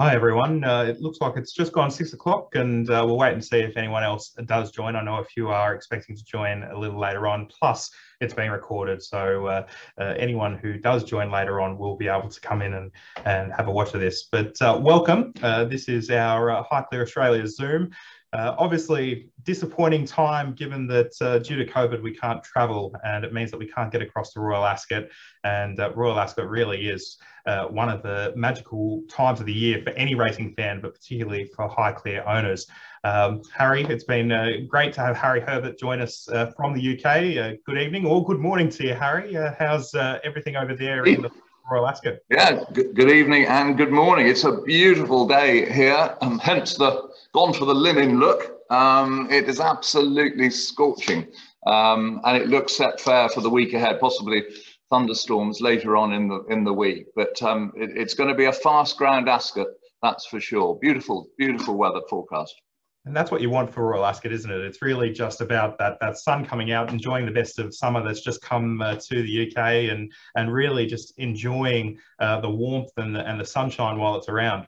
Hi everyone. Uh, it looks like it's just gone six o'clock, and uh, we'll wait and see if anyone else does join. I know a few are expecting to join a little later on. Plus, it's being recorded, so uh, uh anyone who does join later on will be able to come in and, and have a watch of this. But uh, welcome. Uh, this is our Highclere Australia Zoom. Uh, obviously, disappointing time given that uh, due to COVID we can't travel and it means that we can't get across to Royal Ascot. And uh, Royal Ascot really is uh, one of the magical times of the year for any racing fan, but particularly for Highclere owners. Um, Harry, it's been uh, great to have Harry Herbert join us uh, from the UK. good evening or good morning to you, Harry. how's everything over there in the Royal Ascot? Yeah, good, good, evening and good morning. It's a beautiful day here, and hence the gone for the linen look. Um, it is absolutely scorching, um, and it looks set fair for the week ahead. Possibly thunderstorms later on in the in the week, but um, it, it's going to be a fast ground Ascot, that's for sure. Beautiful, beautiful weather forecast. And that's what you want for Royal Ascot, isn't it? It's really just about that that sun coming out, enjoying the best of summer that's just come uh, to the UK, and and really just enjoying uh, the warmth and the, and the sunshine while it's around.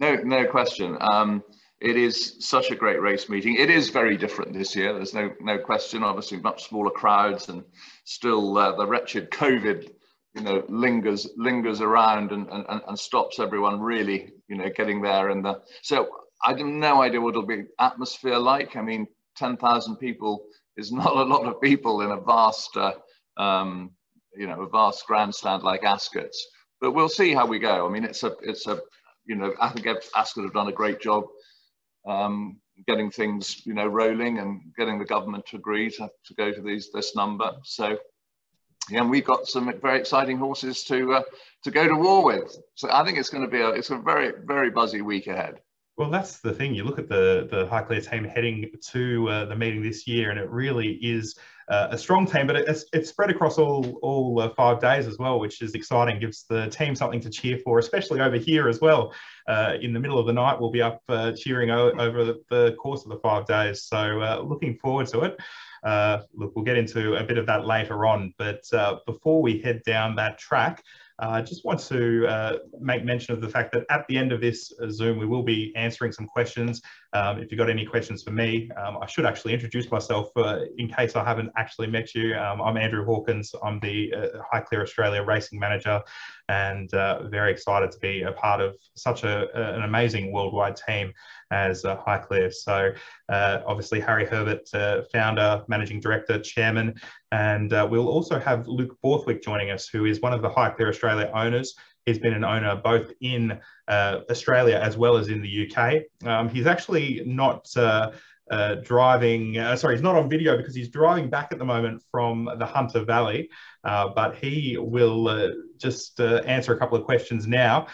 No, no question. Um, it is such a great race meeting. It is very different this year. There's no no question. Obviously, much smaller crowds, and still uh, the wretched COVID, you know, lingers lingers around and, and and stops everyone really, you know, getting there. And the so I have no idea what it'll be atmosphere like. I mean, ten thousand people is not a lot of people in a vast, uh, um, you know, a vast grandstand like Ascot's. But we'll see how we go. I mean, it's a it's a you know, I think Ascot have done a great job um, getting things, you know, rolling and getting the government to agree to, to go to these this number. So, yeah, and we've got some very exciting horses to uh, to go to war with. So I think it's going to be a it's a very very buzzy week ahead. Well, that's the thing. You look at the the Highclere team heading to uh, the meeting this year, and it really is uh, a strong team. But it's, it's spread across all all uh, five days as well, which is exciting. Gives the team something to cheer for, especially over here as well. Uh, in the middle of the night, we'll be up uh, cheering over the, the, course of the five days. So uh, looking forward to it. look, we'll get into a bit of that later on. But before we head down that track. Uh, I just want to uh, make mention of the fact that at the end of this uh, Zoom, we will be answering some questions. Um, if you've got any questions for me, um, I should actually introduce myself uh, in case I haven't actually met you. Um, I'm Andrew Hawkins. I'm the uh, Highclere Australia Racing Manager and uh, very excited to be a part of such a, an amazing worldwide team as uh, Highclere. So uh, obviously Harry Herbert, uh, founder, managing director, chairman, and uh, we'll also have Luke Borthwick joining us, who is one of the Highclere Australia owners. He's been an owner both in uh, Australia as well as in the UK. Um, he's actually not uh, uh, driving, uh, sorry, he's not on video because he's driving back at the moment from the Hunter Valley, uh, but he will uh, just answer a couple of questions now.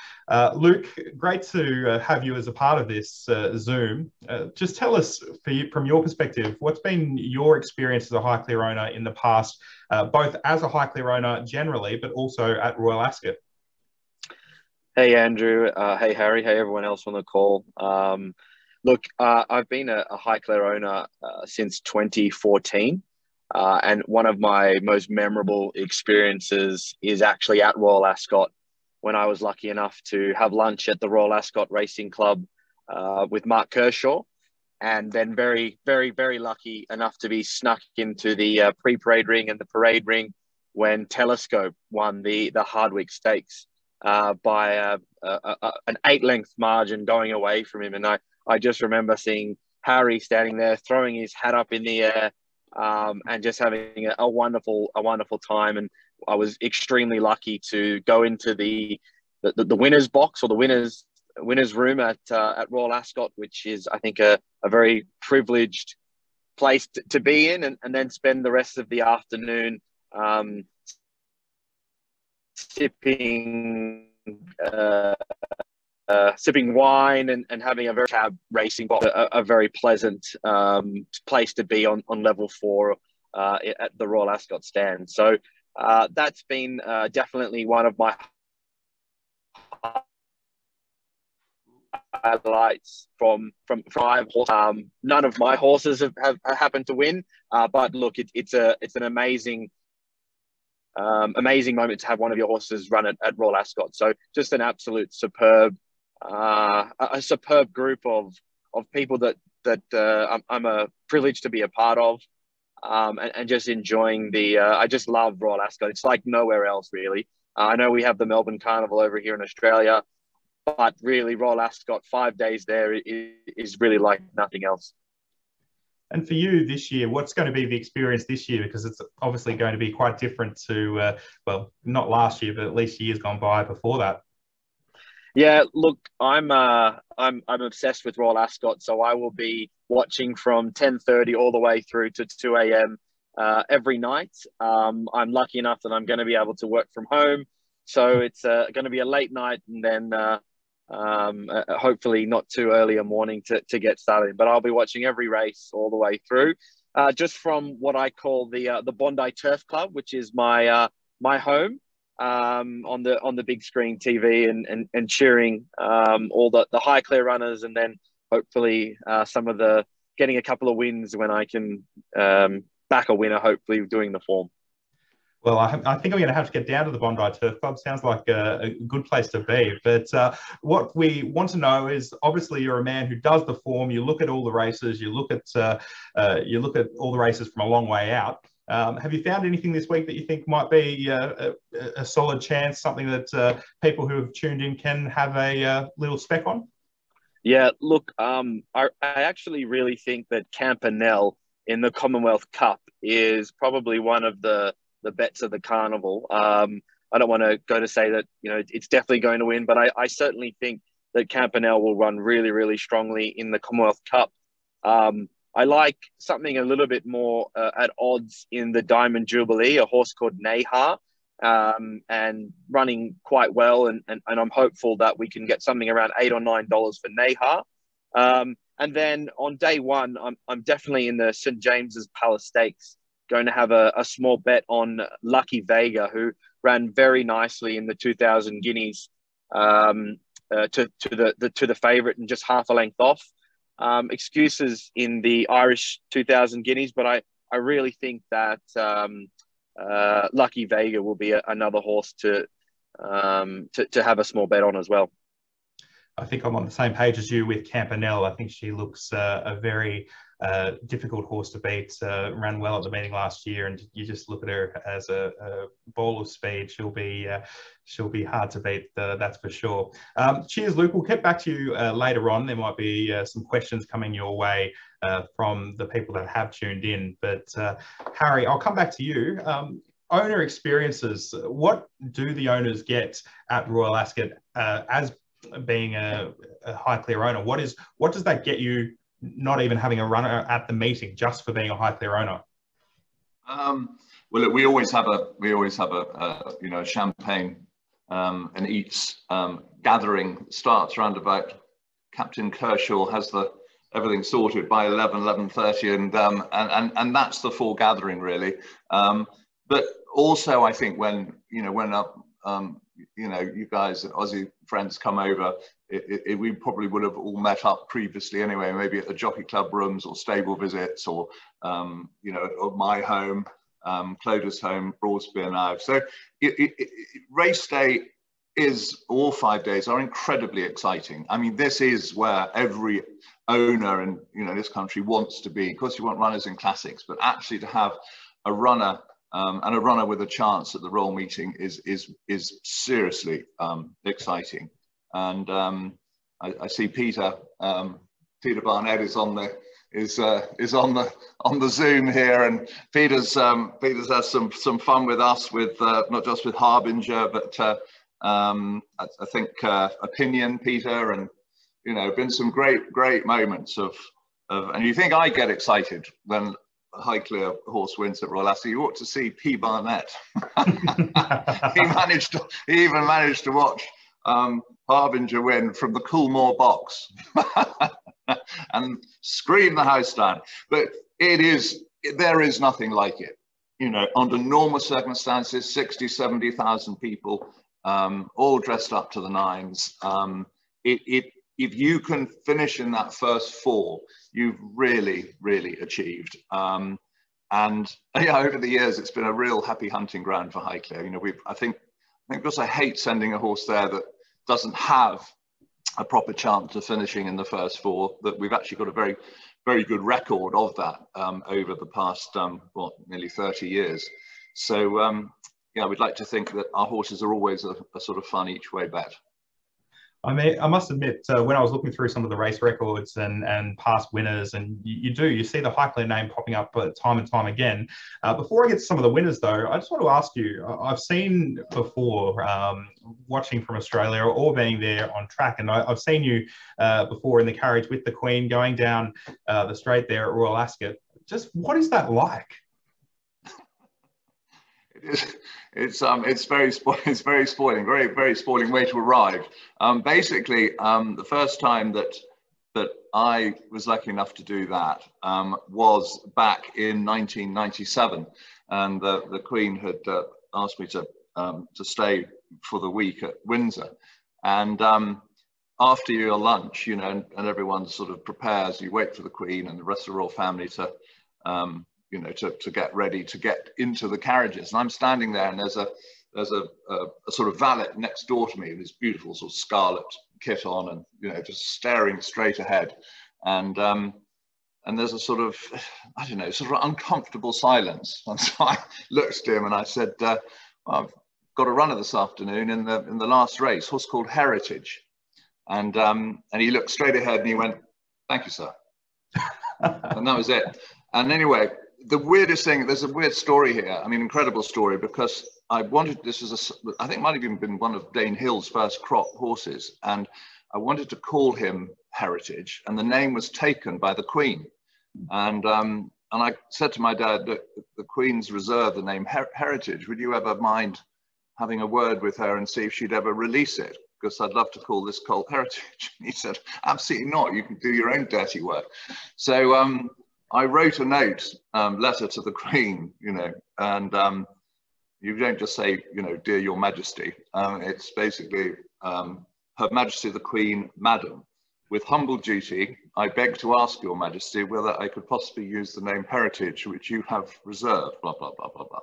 Luke, great to have you as a part of this Zoom. just tell us, you, from your perspective, what's been your experience as a Highclere owner in the past, both as a Highclere owner generally, but also at Royal Ascot? Hey, Andrew. hey, Harry. Hey, everyone else on the call. Um, Look, uh, I've been a, a Highclere owner uh, since 2014. Uh, and one of my most memorable experiences is actually at Royal Ascot when I was lucky enough to have lunch at the Royal Ascot Racing Club uh, with Mark Kershaw. And then very, very, very lucky enough to be snuck into the uh, pre-parade ring and the parade ring when Telescope won the, the Hardwicke Stakes uh, by a, a, a, an eight-length margin going away from him. And I, I just remember seeing Harry standing there, throwing his hat up in the air, um, and just having a, a, wonderful, a wonderful time. And I was extremely lucky to go into the the, the winners box or the winners winners room at uh, at Royal Ascot, which is I think a, a very privileged place to, to be in, and, and then spend the rest of the afternoon um, sipping uh, uh, sipping wine and, and having a very cab racing a, a very pleasant um, place to be on, on level four uh, at the Royal Ascot stand. So uh, that's been uh, definitely one of my highlights from from five um, none of my horses have, have, have happened to win uh, but look it, it's a it's an amazing um, amazing moment to have one of your horses run at, at Royal Ascot so just an absolute superb uh, a superb group of of people that that uh, I'm, I'm, a privilege to be a part of, um, and, and, just enjoying the. Uh, I just love Royal Ascot. It's like nowhere else, really. Uh, I know we have the Melbourne Carnival over here in Australia, but really, Royal Ascot five days there is, is really like nothing else. And for you this year, what's going to be the experience this year? Because it's obviously going to be quite different to, uh, well, not last year, but at least years gone by before that. Yeah, look, I'm uh, I'm I'm obsessed with Royal Ascot, so I will be watching from 10:30 all the way through to 2 a.m. Uh, every night. Um, I'm lucky enough that I'm going to be able to work from home, so it's uh, going to be a late night and then uh, um, uh, hopefully not too early a morning to, to get started. But I'll be watching every race all the way through, uh, just from what I call the uh, the Bondi Turf Club, which is my uh, my home um, on the on the big screen TV and and, and cheering um, all the the Highclere runners, and then hopefully uh, some of the getting a couple of wins when I can um, back a winner. Hopefully doing the form. Well, I, I, think I'm going to have to get down to the Bondi Turf Club. Sounds like a, a good place to be. But uh, what we want to know is, obviously, you're a man who does the form. You look at all the races. You look at uh, uh, you look at all the races from a long way out. Um, have you found anything this week that you think might be uh, a, a, solid chance, something that uh, people who have tuned in can have a uh, little spec on? Yeah, look, um, I, I actually really think that Campanelle in the Commonwealth Cup is probably one of the the bets of the carnival. Um, I don't want to go to say that you know it's definitely going to win, but I, I certainly think that Campanelle will run really, really strongly in the Commonwealth Cup. Um, I like something a little bit more uh, at odds in the Diamond Jubilee, a horse called Nahaarr, um, and running quite well. And, and, and, I'm hopeful that we can get something around eight or nine dollars for Nahaarr. Um, and then on day one, I'm, I'm definitely in the St James's Palace Stakes going to have a, a small bet on Lucky Vega, who ran very nicely in the 2000 Guineas um, uh, to, to the, the to the favourite and just half a length off. Um, excuses in the Irish 2000 Guineas, but I, I really think that um, uh, Lucky Vega will be a, another horse to, um, to to have a small bet on as well. I think I'm on the same page as you with Campanelle. I think she looks uh, a very uh, difficult horse to beat. Uh, ran well at the meeting last year, and you just look at her as a, a ball of speed. She'll be uh, she'll be hard to beat. Uh, that's for sure. Um, cheers, Luke. We'll get back to you uh, later on. There might be some questions coming your way from the people that have tuned in. But Harry, I'll come back to you. Um, owner experiences. What do the owners get at Royal Ascot as being a, a Highclere owner, what is what does that get you? Not even having a runner at the meeting, just for being a Highclere owner. Um, well, we always have a we always have a, a you know champagne um, and eats um, gathering starts around about. Captain Kershaw has the everything sorted by 11 11.30 and, um, and and and that's the full gathering really um, but also i think when you know when uh, um, you know, you guys, Aussie friends come over, it, it, we probably would have all met up previously anyway, maybe at the jockey club rooms or stable visits or, um, you know, at my home, um, Clodagh's home, Broadspear now. So it, race day is, all five days are incredibly exciting. I mean, this is where every owner in, you know, this country wants to be. Of course, you want runners in classics, but actually to have a runner um, and a runner with a chance at the Royal meeting is is is seriously um, exciting. And um, I, I, see Peter um, Peter Barnett is on the is uh, is on the on the Zoom here, and Peter's um, Peter's had some some fun with us with uh, not just with Harbinger, but uh, um, I, I, think uh, Opinion Peter, and you know, been some great great moments of of, and you think I get excited when Highclere horse wins at Royal Ascot, you ought to see P. Barnett. he managed to, he even managed to watch um, Harbinger win from the Coolmore box and scream the house down. But it is, there is nothing like it. You know, under normal circumstances, 60, 70,000 people, um, all dressed up to the nines. Um, it, it, if you can finish in that first four, you've really, really achieved. Um, and yeah, over the years, it's been a real happy hunting ground for Highclere. You know, we've, I think, I think because I hate sending a horse there that doesn't have a proper chance of finishing in the first four. That we've actually got a very, very good record of that um, over the past, um, what, nearly 30 years. So, um, yeah, we'd like to think that our horses are always a, a sort of fun each way bet. I mean, I must admit, uh, when I was looking through some of the race records and, and past winners, and you, you do, you see the Highclere name popping up uh, time and time again. Uh, before I get to some of the winners, though, I just want to ask you I've seen before um, watching from Australia or being there on track, and I, have seen you uh, before in the carriage with the Queen going down uh, the straight there at Royal Ascot. Just what is that like? it's um it's very spo- it's very spoiling very very spoiling way to arrive. Um basically um the first time that that i was lucky enough to do that um was back in 1997 and the the queen had uh, asked me to um to stay for the week at windsor. And um after your lunch you know and, and everyone sort of prepares you wait for the queen and the rest of the royal family to um you know, to, to get ready to get into the carriages. And I'm standing there and there's a, there's a, a, a, sort of valet next door to me with this beautiful sort of scarlet kit on and, you know, just staring straight ahead. And, um, and there's a sort of, I don't know, sort of uncomfortable silence. And so I looked at him and I said, uh, well, I've got a runner this afternoon in the, in the last race, horse called Heritage. And, um, and he looked straight ahead and he went, thank you, sir. and that was it. And anyway, the weirdest thing, there's a weird story here. I mean, incredible story because I wanted, this is a, I think might have even been one of Danehill's first crop horses. And I wanted to call him Heritage and the name was taken by the Queen. And, um, and I said to my dad that the Queen's reserved the name Her Heritage. Would you ever mind having a word with her and see if she'd ever release it? Because I'd love to call this colt Heritage. And he said, absolutely not. You can do your own dirty work. So um, I wrote a note, um, letter to the Queen, you know, and um, you don't just say, you know, dear Your Majesty. Um, it's basically um, Her Majesty the Queen, Madam. With humble duty, I beg to ask Your Majesty whether I could possibly use the name Heritage, which you have reserved, blah, blah, blah, blah, blah.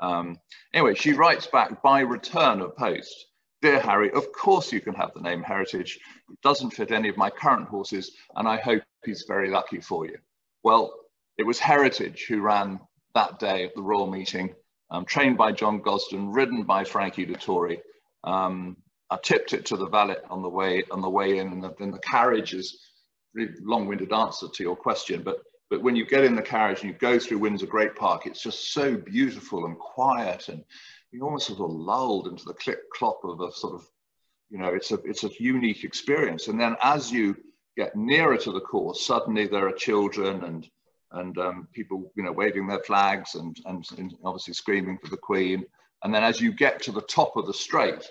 Um, anyway, she writes back by return of post. Dear Harry, of course you can have the name Heritage. It doesn't fit any of my current horses, and I hope he's very lucky for you. Well, it was Heritage who ran that day at the Royal meeting, um, trained by John Gosden, ridden by Frankie Dettori. Um, I tipped it to the valet on the way on the way in, and the, and the carriage is long-winded answer to your question, but but when you get in the carriage and you go through Windsor Great Park, it's just so beautiful and quiet, and you're almost sort of lulled into the click clop of a sort of, you know, it's a it's a unique experience. And then as you get nearer to the course, suddenly there are children and and um, people, you know, waving their flags and, and, and obviously screaming for the Queen. And then as you get to the top of the straight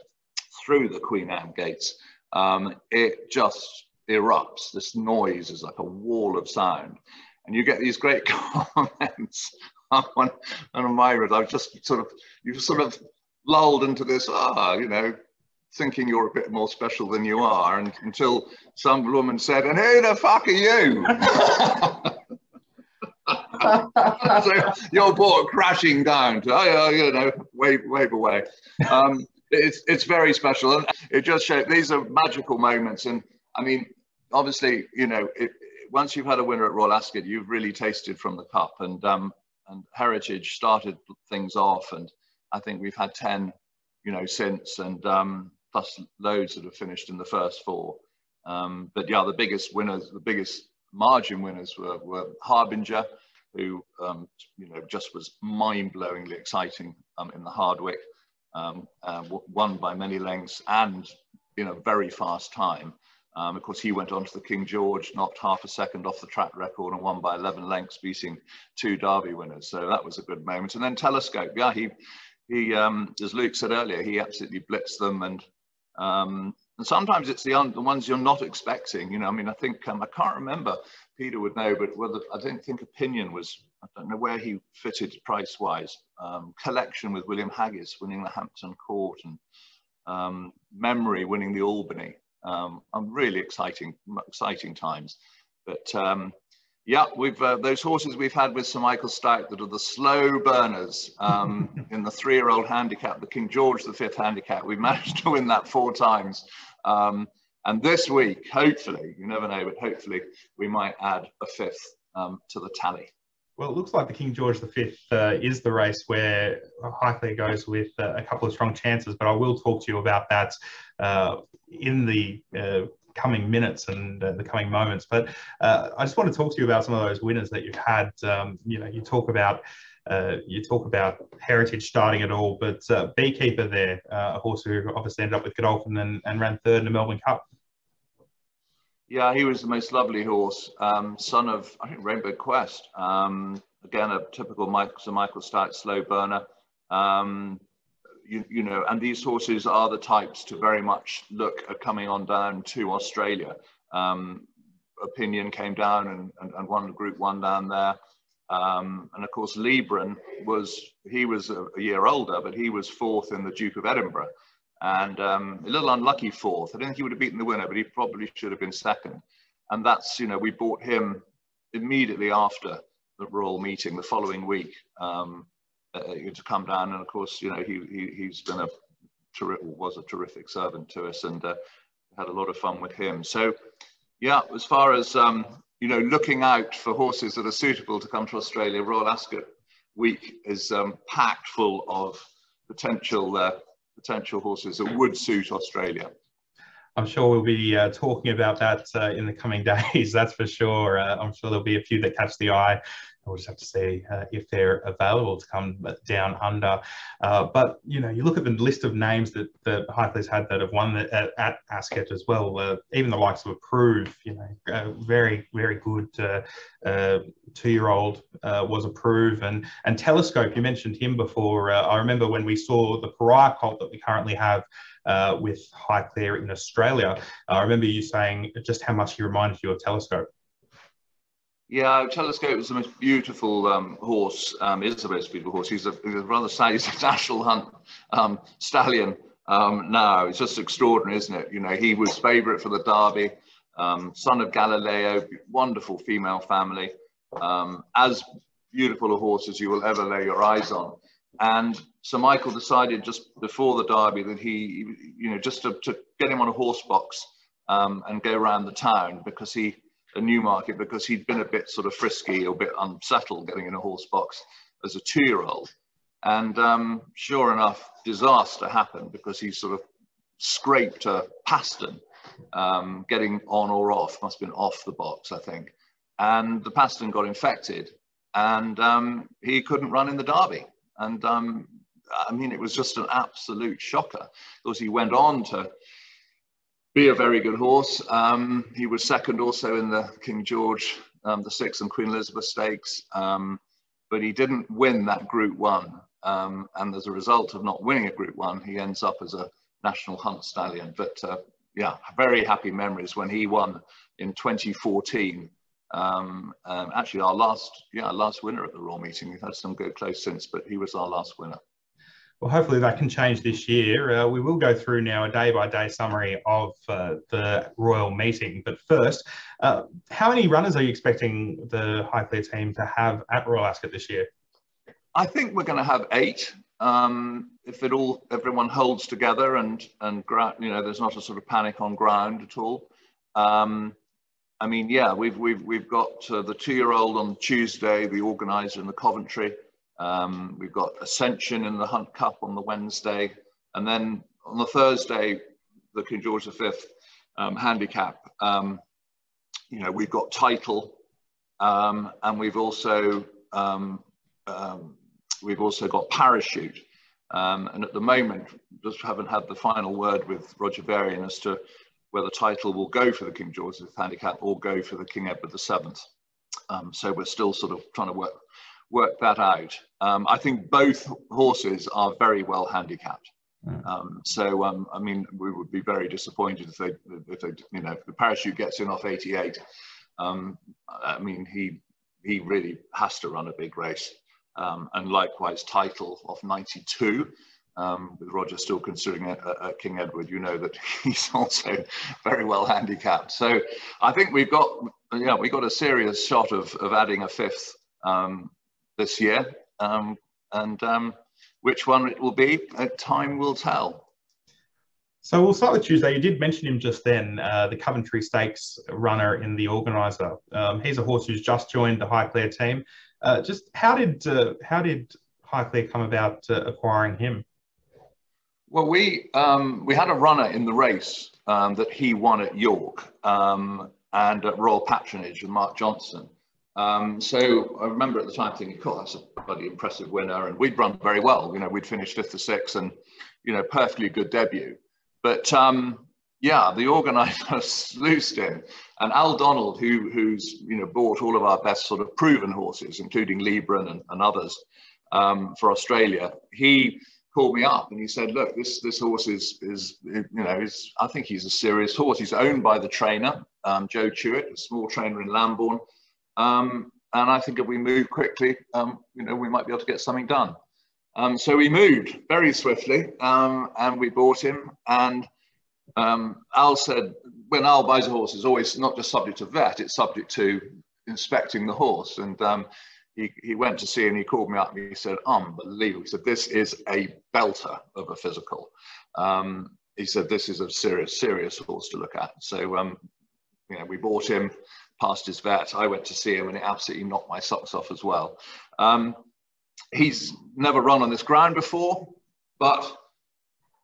through the Queen Anne gates, um, it just erupts. This noise is like a wall of sound. And you get these great comments on, on my road. I've just sort of, you've sort of lulled into this, ah, you know, thinking you're a bit more special than you are and, until some woman said, and who the fuck are you? so your boat crashing down to, oh, you know, wave, wave away. Um, it's, it's very special. And it just shows these are magical moments. And I mean, obviously, you know, it, once you've had a winner at Royal Ascot, you've really tasted from the cup and, um, and Heritage started things off. And I think we've had 10, you know, since. And um, plus loads that have finished in the first four. Um, but yeah, the biggest winners, the biggest margin winners were, were Harbinger, who um, you know just was mind-blowingly exciting um, in the Hardwicke, um, uh, won by many lengths and in a very fast time. Um, of course, he went on to the King George, knocked half a second off the track record and won by 11 lengths, beating two Derby winners. So that was a good moment. And then Telescope, yeah, he, he um, as Luke said earlier, he absolutely blitzed them and um, and sometimes it's the, the ones you're not expecting. You know, I mean, I think um, I can't remember. Peter would know, but whether I don't think Opinion was. I don't know where he fitted price wise. Um, collection with William Haggas winning the Hampton Court and um, Memory winning the Albany. Um, really exciting, exciting times. But um, yeah, we've uh, those horses we've had with Sir Michael Stoute that are the slow burners um, in the three-year-old handicap, the King George V handicap. We've managed to win that four times, um, And this week, hopefully, you never know, but hopefully we might add a fifth um, to the tally. Well, it looks like the King George V uh, is the race where Highclere goes with uh, a couple of strong chances, but I will talk to you about that uh, in the uh, coming minutes and uh, the coming moments. But uh, I just want to talk to you about some of those winners that you've had. Um, you know, you talk about you talk about Heritage starting it all, but Beekeeper there, a horse who obviously ended up with Godolphin and, and ran third in the Melbourne Cup. Yeah, he was the most lovely horse, um, son of, I think, Rainbow Quest. Um, again, a typical Michael, Sir Michael Stoute slow burner. Um, you, you, know, and these horses are the types to very much look at coming on down to Australia. Um, Opinion came down and, and, and, won Group One down there. Um, and of course, Libran was, he was a, a year older, but he was fourth in the Duke of Edinburgh and um, a little unlucky fourth. I don't think he would have beaten the winner, but he probably should have been second. And that's, you know, we bought him immediately after the Royal meeting the following week um, uh, to come down. And of course, you know, he, he, has been a terrific, was a terrific servant to us and uh, had a lot of fun with him. So, yeah, as far as, um, you know, looking out for horses that are suitable to come to Australia, Royal Ascot week is um, packed full of potential uh, potential horses that would suit Australia. I'm sure we'll be uh, talking about that uh, in the coming days, that's for sure. Uh, I'm sure there'll be a few that catch the eye. We'll just have to see uh, if they're available to come down under. Uh, but, you know, you look at the list of names that, that Highclere's had that have won the, at, at, Ascot as well, uh, even the likes of Approve, you know, very, very good two-year-old was Approve. And, and Telescope, you mentioned him before. I remember when we saw the Pariah colt that we currently have uh, with Highclere in Australia. I remember you saying just how much he reminded you of Telescope. Yeah, Telescope is the most beautiful um, horse. Um, is the most beautiful horse. He's a, he's a rather sad. He's a national hunt um, stallion um, now. It's just extraordinary, isn't it? You know, he was favourite for the Derby, um, son of Galileo, wonderful female family, um, as beautiful a horse as you will ever lay your eyes on. And Sir Michael decided just before the Derby that he, you know, just to, to get him on a horse box and go around the town because he a Newmarket because he'd been a bit sort of frisky or a bit unsettled getting in a horse box as a two-year-old. And um, sure enough, disaster happened because he sort of scraped a pastern, um, getting on or off, must have been off the box, I think. And the pastern got infected and um, he couldn't run in the Derby. And um, I mean, it was just an absolute shocker. Of course, he went on to be a very good horse. Um, he was second also in the King George um, the Sixth and Queen Elizabeth Stakes, um, but he didn't win that Group One. Um, and as a result of not winning a Group One, he ends up as a national hunt stallion. But uh, yeah, very happy memories when he won in 2014. Um, um, actually, our last yeah last winner at the Royal Meeting. We've had some good close since, but he was our last winner. Well, hopefully that can change this year. Uh, we will go through now a day by day summary of uh, the Royal meeting. But first, uh, how many runners are you expecting the Highclere team to have at Royal Ascot this year? I think we're going to have eight. Um, if it all, everyone holds together and and you know, there's not a sort of panic on ground at all. Um, I mean, yeah, we've we've we've got uh, the two-year-old on Tuesday, the organizer in the Coventry. Um, we've got Ascension in the Hunt Cup on the Wednesday. And then on the Thursday, the King George V um, handicap, um, you know, we've got title um, and we've also, um, um, we've also got parachute. and at the moment, just haven't had the final word with Roger Varian as to whether title will go for the King George V handicap or go for the King Edward VII. Um, so we're still sort of trying to work work that out. Um, I think both horses are very well handicapped. Hmm. Um, so, um, I mean, we would be very disappointed if they, if they, you know, if the parachute gets in off 88. Um, I mean, he he really has to run a big race. Um, and likewise, title off 92. Um, with Roger still considering it at King Edward, you know that he's also very well handicapped. So I think we've got, yeah, we got a serious shot of, of adding a fifth um, this year. Um, and um, which one it will be, uh, time will tell. So we'll start with Tuesday. You did mention him just then, uh, the Coventry Stakes runner in the organiser. Um, he's a horse who's just joined the Highclere team. Uh, just how did uh, how did Highclere come about uh, acquiring him? Well, we um, we had a runner in the race um, that he won at York um, and at Royal Patronage with Mark Johnston. Um, so I remember at the time thinking, "Cool, that's a bloody impressive winner," and we'd run very well. You know, we'd finished fifth or sixth, and you know, perfectly good debut. But um, yeah, the organizer sluiced him, and Al Donald, who who's you know bought all of our best sort of proven horses, including Libran and, and others um, for Australia, he called me up and he said, "Look, this this horse is is you know is I think he's a serious horse. He's owned by the trainer um, Joe Tuite, a small trainer in Lambourn, um, and I think if we move quickly, um, you know, we might be able to get something done." Um, so we moved very swiftly um, and we bought him. And um, Al said, when Al buys a horse, it's always not just subject to vet, it's subject to inspecting the horse. And um, he, he went to see and he called me up and he said, unbelievable. He said, this is a belter of a physical. He said, this is a serious, serious horse to look at. So, you know, we bought him, past his vet. I went to see him and it absolutely knocked my socks off as well. Um, he's never run on this ground before, but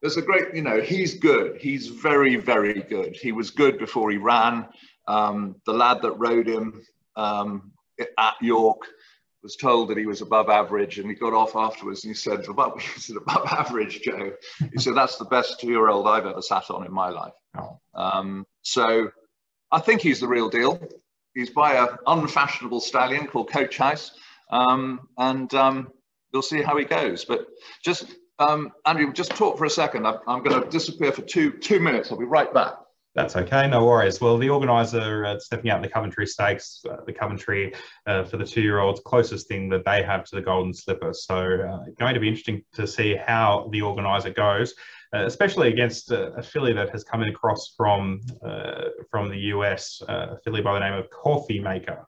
there's a great, you know, he's good. He's very, very good. He was good before he ran. Um, the lad that rode him um, at York was told that he was above average and he got off afterwards and he said, above, he said, above average, Joe. He said, that's the best two-year-old I've ever sat on in my life. Oh. Um, so I think he's the real deal. He's by an unfashionable stallion called Coach House. Um, and um, we'll see how he goes. But just, um, Andrew, just talk for a second. I'm, I'm going to disappear for two, two minutes. I'll be right back. That's okay, no worries. Well, the organiser uh, stepping out in the Coventry Stakes, uh, the Coventry uh, for the two-year-olds, closest thing that they have to the Golden Slipper. So, uh, going to be interesting to see how the organiser goes, uh, especially against a, a, filly that has come in across from uh, from the US, a filly by the name of Kaufymaker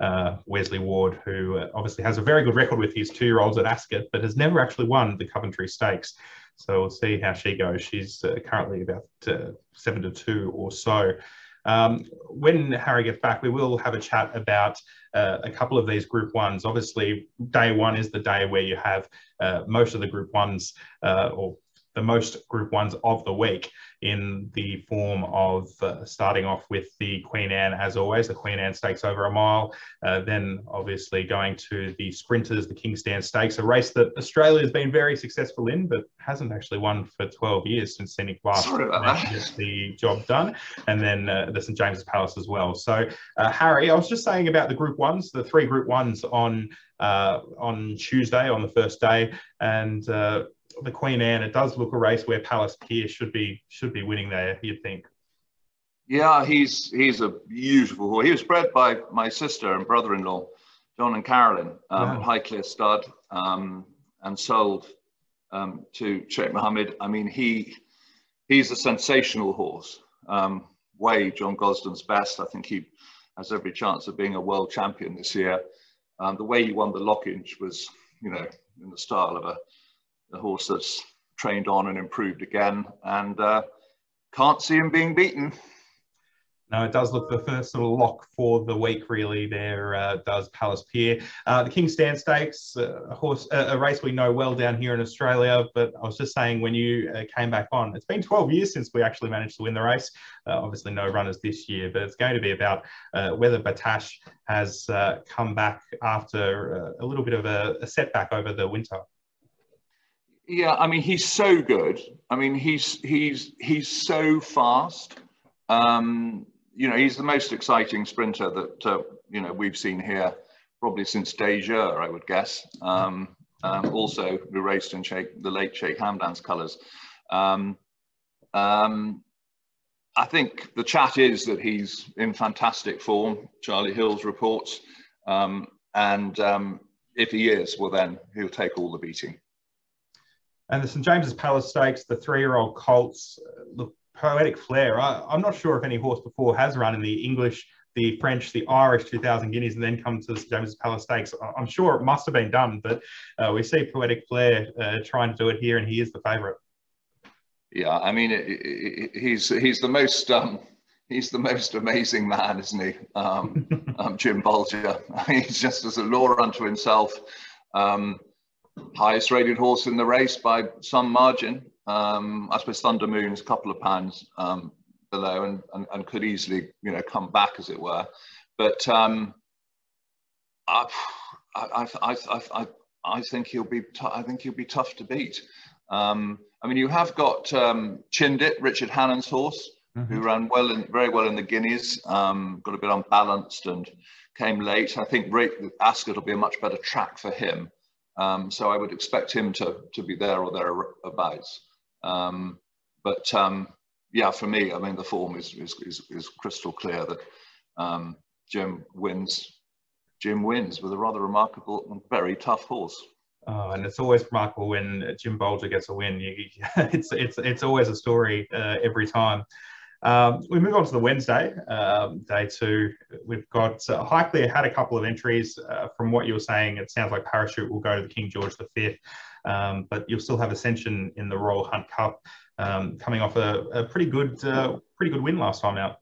uh, Wesley Ward, who uh, obviously has a very good record with his two-year-olds at Ascot, but has never actually won the Coventry Stakes. So we'll see how she goes. She's uh, currently about uh, seven to two or so. Um, when Harry gets back, we will have a chat about uh, a couple of these group ones. Obviously, day one is the day where you have uh, most of the group ones, or the most group ones of the week in the form of uh, starting off with the Queen Anne, as always, the Queen Anne Stakes over a mile. Uh, then, obviously, going to the Sprinters, the King's Stand Stakes, a race that Australia has been very successful in, but hasn't actually won for 12 years since Scenic Blast gets the job done. And then uh, the St James's Palace as well. So, uh, Harry, I was just saying about the Group Ones, the three Group Ones on uh, on Tuesday on the first day, and uh, the Queen Anne, it does look a race where Palace Pier should be should be winning there. You'd think. Yeah, he's he's a beautiful horse. He was bred by my sister and brother-in-law, John and Carolyn, um, wow. Highclere stud, um, and sold um, to Sheikh Mohammed. I mean, he he's a sensational horse. Um, way John Gosden's best. I think he has every chance of being a world champion this year. Um, the way he won the Lockinge was, you know, in the style of a a horse that's trained on and improved again, and uh, can't see him being beaten. No, it does look the first sort of lock for the week, really. There uh, does Palace Pier. Uh, the King's Stand Stakes, uh, a horse, a race we know well down here in Australia. But I was just saying when you uh, came back on, it's been 12 years since we actually managed to win the race. Uh, obviously, no runners this year, but it's going to be about whether Battaash has come back after a little bit of a, a setback over the winter. Yeah, I mean he's so good. I mean he's he's he's so fast. Um, you know, he's the most exciting sprinter that uh, you know we've seen here probably since Dayjur, I would guess. Um, um, also, we raced in Sheikh, the late Sheikh Hamdan's colours. Um, um, I think the chat is that he's in fantastic form. Charlie Hills reports, um, and um, if he is, well then he'll take all the beating. And the St James's Palace Stakes, the three-year-old colts, look, Poetic Flare. I, am not sure if any horse before has run in the English, the French, the Irish 2000 guineas, and then come to the St James's Palace Stakes. I'm sure it must have been done, but uh, we see Poetic Flare uh, trying to do it here, and he is the favourite. Yeah, I mean, it, it, he's he's the most um, he's the most amazing man, isn't he? Um, um, Jim Bolger. he's just as a law unto himself. Um, highest rated horse in the race by some margin. Um, I suppose Thunder Moon's a couple of pounds um, below and, and, and, could easily, you know, come back as it were. But um, I, I, I, I, I think he'll be, I think he'll be tough to beat. Um, I mean, you have got um, Chindit, Richard Hannon's horse, mm-hmm. who ran well in, very well in the Guineas, um, got a bit unbalanced and came late. I think Ascot will be a much better track for him. Um, so I would expect him to, to be there or thereabouts. Um, but um, yeah, for me, I mean, the form is, is, is, is crystal clear that um, Jim wins. Jim wins with a rather remarkable and very tough horse. Oh, and it's always remarkable when Jim Bolger gets a win. It's it's it's always a story uh, every time. Um, we move on to the Wednesday, um, day two. We've got uh, Highclere had a couple of entries. Uh, from what you were saying, it sounds like Parachute will go to the King George V, um, but you'll still have Ascension in the Royal Hunt Cup, um, coming off a, a pretty good, uh, pretty good win last time out.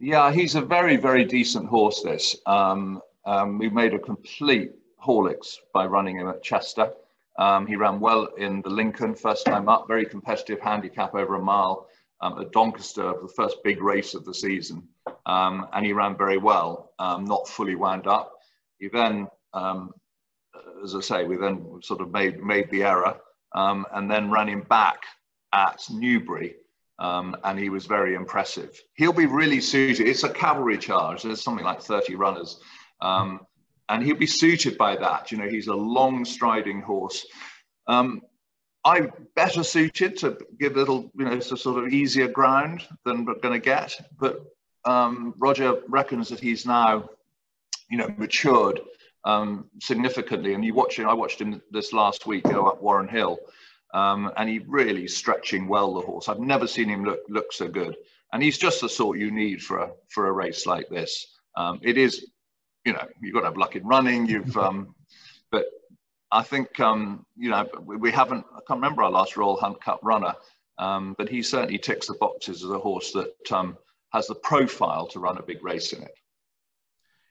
Yeah, he's a very, very decent horse. This um, um, we made a complete Horlicks by running him at Chester. he ran well in the Lincoln first time up, very competitive handicap over a mile um, at Doncaster, for the first big race of the season, um, and he ran very well, um, not fully wound up. He then, um, as I say, we then sort of made made the error, um, and then ran him back at Newbury, um, and he was very impressive. He'll be really suited. It's a cavalry charge. There's something like 30 runners. and he'll be suited by that. You know, he's a long striding horse. Um, I'm better suited to give a little, you know, sort of easier ground than we're going to get. But um, Roger reckons that he's now, you know, matured um, significantly. And you watch him, I watched him this last week go up Warren Hill, um, and he really stretching well the horse. I've never seen him look look so good. And he's just the sort you need for a for a race like this. Um, it is, you know, you've got to have luck in running. You've um, I think, um, you know, we haven't, I can't remember our last Royal Hunt Cup runner, um, but he certainly ticks the boxes as a horse that um, has the profile to run a big race in it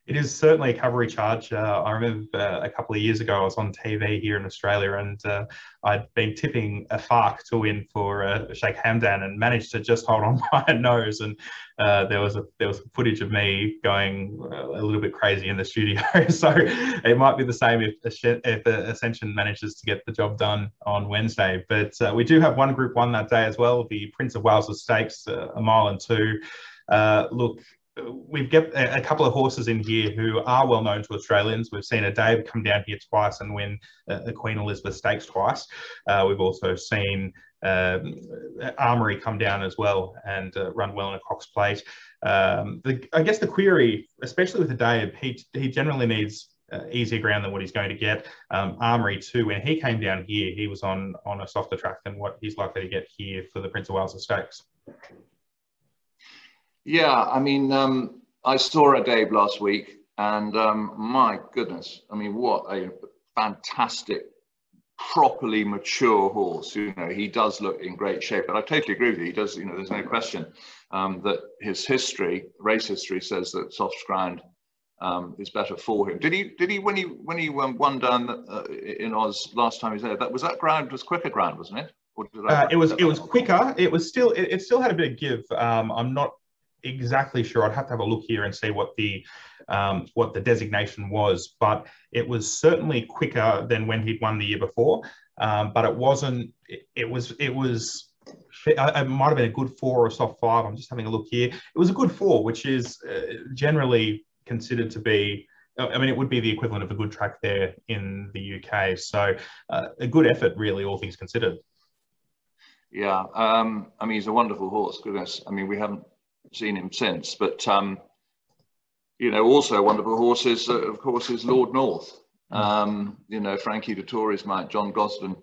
it is certainly a cavalry charge. Uh, I remember uh, a couple of years ago I was on TV here in Australia and uh, I'd been tipping Afaak to win for uh, Sheikh Hamdan and managed to just hold on by a nose. And uh, there was a there was footage of me going uh, a little bit crazy in the studio. so it might be the same if if Ascension manages to get the job done on Wednesday. But we do have one Group One that day as well, the Prince of Wales Stakes, a mile and two. Uh, look, we've got a, couple of horses in here who are well known to Australians. We've seen Addeybb come down here twice and win the Queen Elizabeth Stakes twice. Uh, we've also seen um, Armory come down as well and uh, run well in a Cox Plate. Um, the, I guess the query, especially with the Dave, he, he generally needs uh, easier ground than what he's going to get. Um, Armory too, when he came down here, he was on on a softer track than what he's likely to get here for the Prince of Wales Stakes. Yeah, I mean, um, I saw Addeybb last week, and um, my goodness, I mean, what a fantastic, properly mature horse. You know, he does look in great shape, but I totally agree with you. He does, you know, there's no question um, that his history, race history, says that soft ground um, is better for him. Did he? Did he when he when he um, won down uh, in Oz last time he was there? That was that ground was quicker ground, wasn't it? Uh, it was it was quicker. It was still it, it still had a bit of give. Um, I'm not exactly sure. I'd have to have a look here and see what the um, what the designation was, but it was certainly quicker than when he'd won the year before. Um, but it wasn't. It, it was. It was. It might have been a good four or a soft five. I'm just having a look here. It was a good four, which is uh, generally considered to be. I mean, it would be the equivalent of a good track there in the UK. So, uh, a good effort, really, all things considered. Yeah, um, I mean, he's a wonderful horse. Goodness, I mean, we haven't seen him since. But um, you know, also wonderful horses, uh, of course, is Lord North. Um, you know, Frankie Dettori's mate, John Gosden,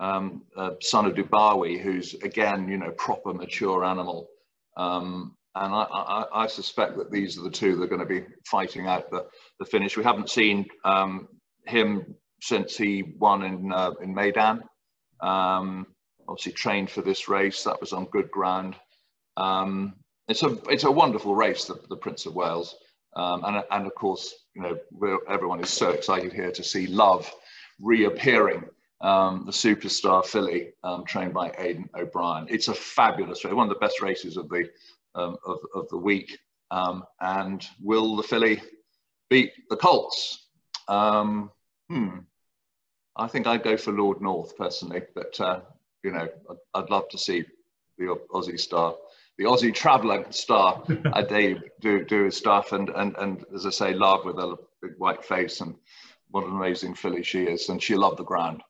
um, uh, son of Dubawi, who's again, you know, proper mature animal. Um, and I, I, I, suspect that these are the two that are going to be fighting out the, the finish. We haven't seen um, him since he won in uh, in Meydan. Um, obviously trained for this race. That was on good ground. Um, it's a it's a wonderful race, the, the Prince of Wales, um, and and of course, you know, everyone is so excited here to see Love reappearing, um, the superstar filly um, trained by Aidan O'Brien. It's a fabulous race, one of the best races of the um, of, of the week. Um, and will the filly beat the Colts? Um, hmm. I think I'd go for Lord North personally, but uh, you know, I'd, I'd, love to see the Aussie star, the Aussie traveller star, uh, Dave do do his stuff, and and and as I say, love with a big white face, and what an amazing filly she is, and she loved the ground.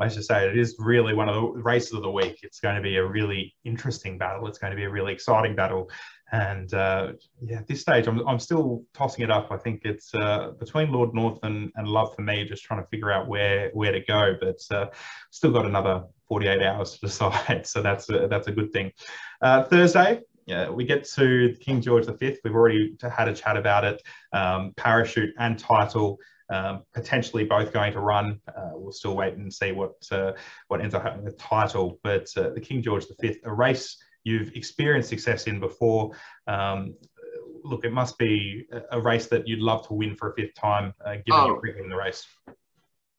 I should say it is really one of the races of the week. It's going to be a really interesting battle. It's going to be a really exciting battle. And uh, yeah, at this stage, I'm, I'm still tossing it up. I think it's uh, between Lord North and, and Love for me, just trying to figure out where where to go. But uh, still got another 48 hours to decide, so that's a, that's a good thing. Uh, Thursday, yeah, we get to King George V. We've already had a chat about it. Um, parachute and title um, potentially both going to run. Uh, we'll still wait and see what uh, what ends up happening with the title. But uh, the King George V, a race you've experienced success in before. Um, look, it must be a race that you'd love to win for a fifth time, uh, given oh. you're in the race.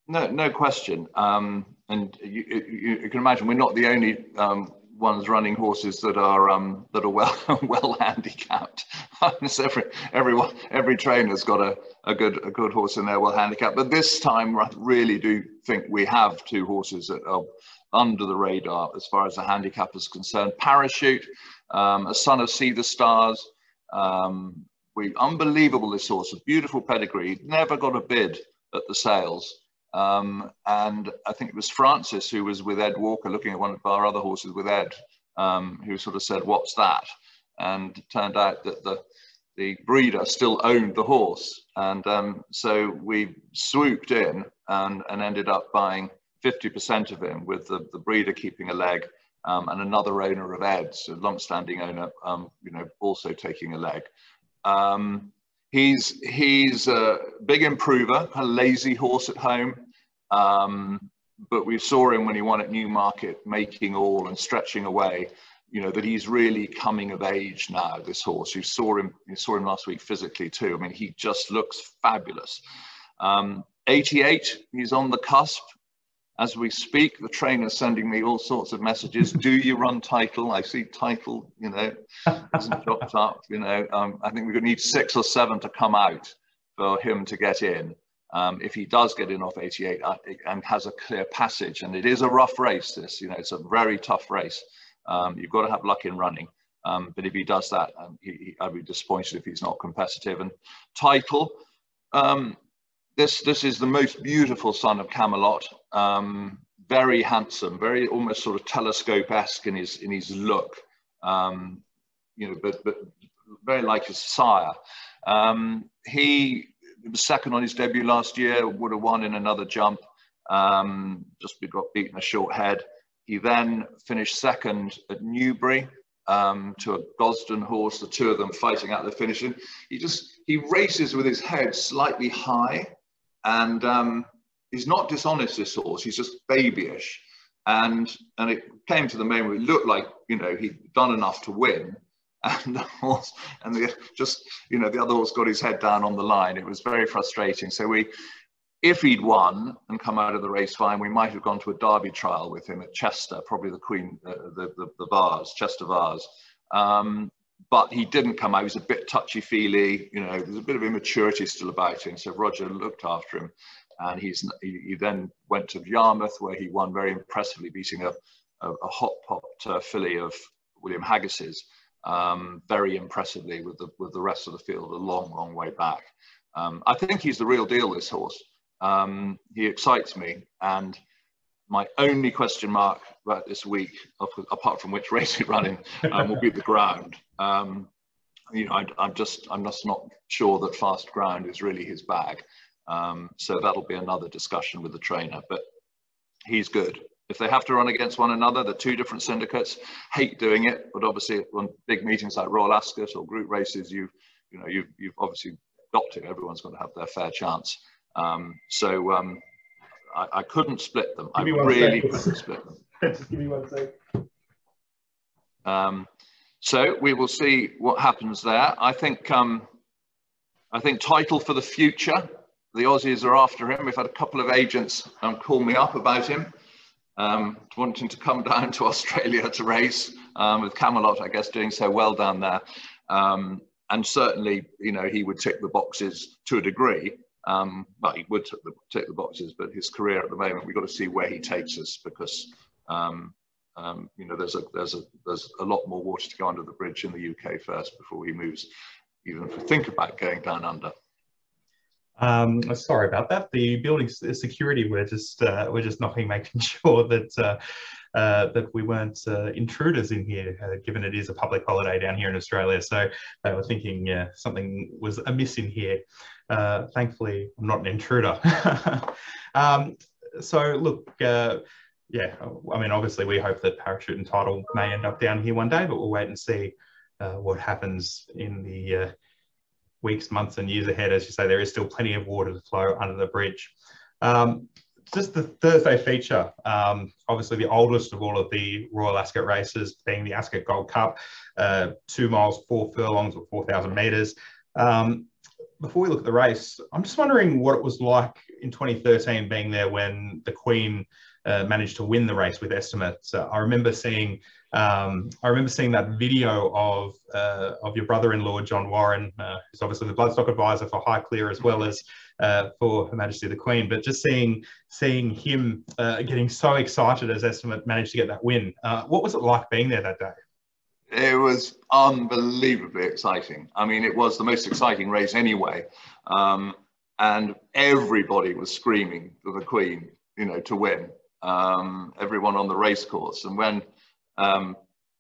No, no question. Um, and you, you, you, can imagine we're not the only um, ones running horses that are um, that are well well handicapped. every everyone every trainer's got a, a good a good horse in there well handicapped. But this time, I really do think we have two horses that are under the radar as far as the handicap is concerned. Parachute, um, a son of Sea the Stars. Um, we unbelievable this horse, a beautiful pedigree. Never got a bid at the sales. Um, and I think it was Francis who was with Ed Walker looking at one of our other horses with Ed, um, who sort of said, what's that? And it turned out that the, the breeder still owned the horse. And um, so we swooped in and, and ended up buying 50% of him with the, the breeder keeping a leg um, and another owner of Ed's, a long-standing owner, um, you know, also taking a leg. Um, he's he's a big improver, a lazy horse at home. Um, but we saw him when he won at Newmarket, making all and stretching away. You know that he's really coming of age now. This horse, you saw him, you saw him last week physically too. I mean, he just looks fabulous. Um, 88, he's on the cusp. As we speak, the trainer's sending me all sorts of messages. Do you run title? I see title, you know, hasn't dropped up. You know, um, I think we're going to need six or seven to come out for him to get in. Um, if he does get in off 88 uh, and has a clear passage, and it is a rough race, this, you know, it's a very tough race. Um, you've got to have luck in running. Um, but if he does that, um, he, he, I'd be disappointed if he's not competitive. And title, um, this this is the most beautiful son of Camelot. Um, very handsome, very almost sort of telescope-esque in his in his look. You know, but but very like his sire. He was second on his debut last year. Would have won in another jump. Um, just got beaten a short head. He then finished second at Newbury um, to a Gosden horse, the two of them fighting out the finishing. He just, he races with his head slightly high and um, he's not dishonest, this horse, he's just babyish. And, and it came to the moment it looked like, you know, he'd done enough to win. And the horse, and the, just, you know, the other horse got his head down on the line. It was very frustrating. So we, if he'd won and come out of the race fine, we might have gone to a Derby trial with him at Chester, probably the Queen, uh, the, the, the Vase, Chester Vase. Um, but he didn't come out. He was a bit touchy-feely. You know, there's a bit of immaturity still about him. So Roger looked after him, and he's he, he then went to Yarmouth, where he won very impressively, beating a, a, a hot pot uh, filly of William Haggas's um, very impressively with the with the rest of the field a long, long way back. Um, I think he's the real deal. This horse. Um, he excites me, and my only question mark about this week, apart from which race he's running, um, will be the ground. Um, you know, I, am just I'm just not sure that fast ground is really his bag. Um, so that'll be another discussion with the trainer. But he's good. If they have to run against one another, the two different syndicates hate doing it. But obviously, on big meetings like Royal Ascot or group races, you you know you've you've obviously got to. Everyone's going to have their fair chance. Um, so um, I, I, couldn't split them. I really couldn't split them. Just give me one sec. Um, so we will see what happens there. I think um, I think title for the future. The Aussies are after him. We've had a couple of agents um, call me up about him, um, wanting to come down to Australia to race um, with Camelot, I guess, doing so well down there. Um, and certainly, you know, he would tick the boxes to a degree. Um, well, he would tick the, tick the, boxes, but his career at the moment, we've got to see where he takes us because, um, um, you know, there's a there's a there's a lot more water to go under the bridge in the UK first before he moves, even if we think about going down under. Um, sorry about that. The building security, we're just uh, we're just knocking, making sure that uh, uh, that we weren't uh, intruders in here, uh, given it is a public holiday down here in Australia. So they were thinking something was amiss in here. Uh, thankfully, I'm not an intruder. um, so look, yeah, I mean, obviously we hope that parachute and title may end up down here one day, but we'll wait and see what happens in the weeks, months, and years ahead. As you say, there is still plenty of water to flow under the bridge. Um, just the Thursday feature, um, obviously the oldest of all of the Royal Ascot races, being the Ascot Gold Cup, uh, two miles, four furlongs, or 4,000 metres. Um, before we look at the race, I'm just wondering what it was like in 2013 being there when the Queen uh, managed to win the race with estimates. Uh, I remember seeing um, I remember seeing that video of uh, of your brother-in-law John Warren, uh, who's obviously the bloodstock advisor for Highclere as well as uh, for Her Majesty the Queen. But just seeing seeing him uh, getting so excited as Estimate managed to get that win. Uh, what was it like being there that day? It was unbelievably exciting. I mean, it was the most exciting race anyway, um, and everybody was screaming for the Queen, you know, to win. Um, everyone on the racecourse, and when um,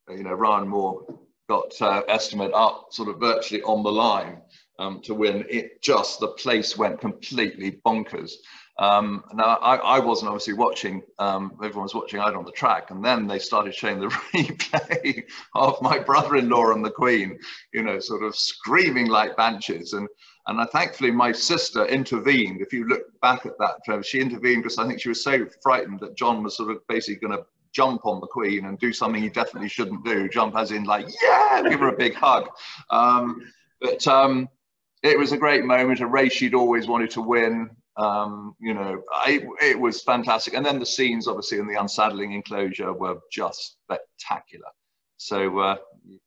you know, Ryan Moore got uh, estimate up sort of virtually on the line um, to win. It just, the place went completely bonkers. Um, now, I, I, wasn't obviously watching, um, everyone was watching out on the track, and then they started showing the replay of my brother-in-law and the Queen, you know, sort of screaming like banshees. And, and I, thankfully, my sister intervened. If you look back at that, uh, she intervened because I think she was so frightened that John was sort of basically going to jump on the queen and do something he definitely shouldn't do. Jump as in like, yeah, give her a big hug. Um, but um, it was a great moment, a race she'd always wanted to win. Um, you know, I, it was fantastic. And then the scenes, obviously, in the unsaddling enclosure were just spectacular. So, uh,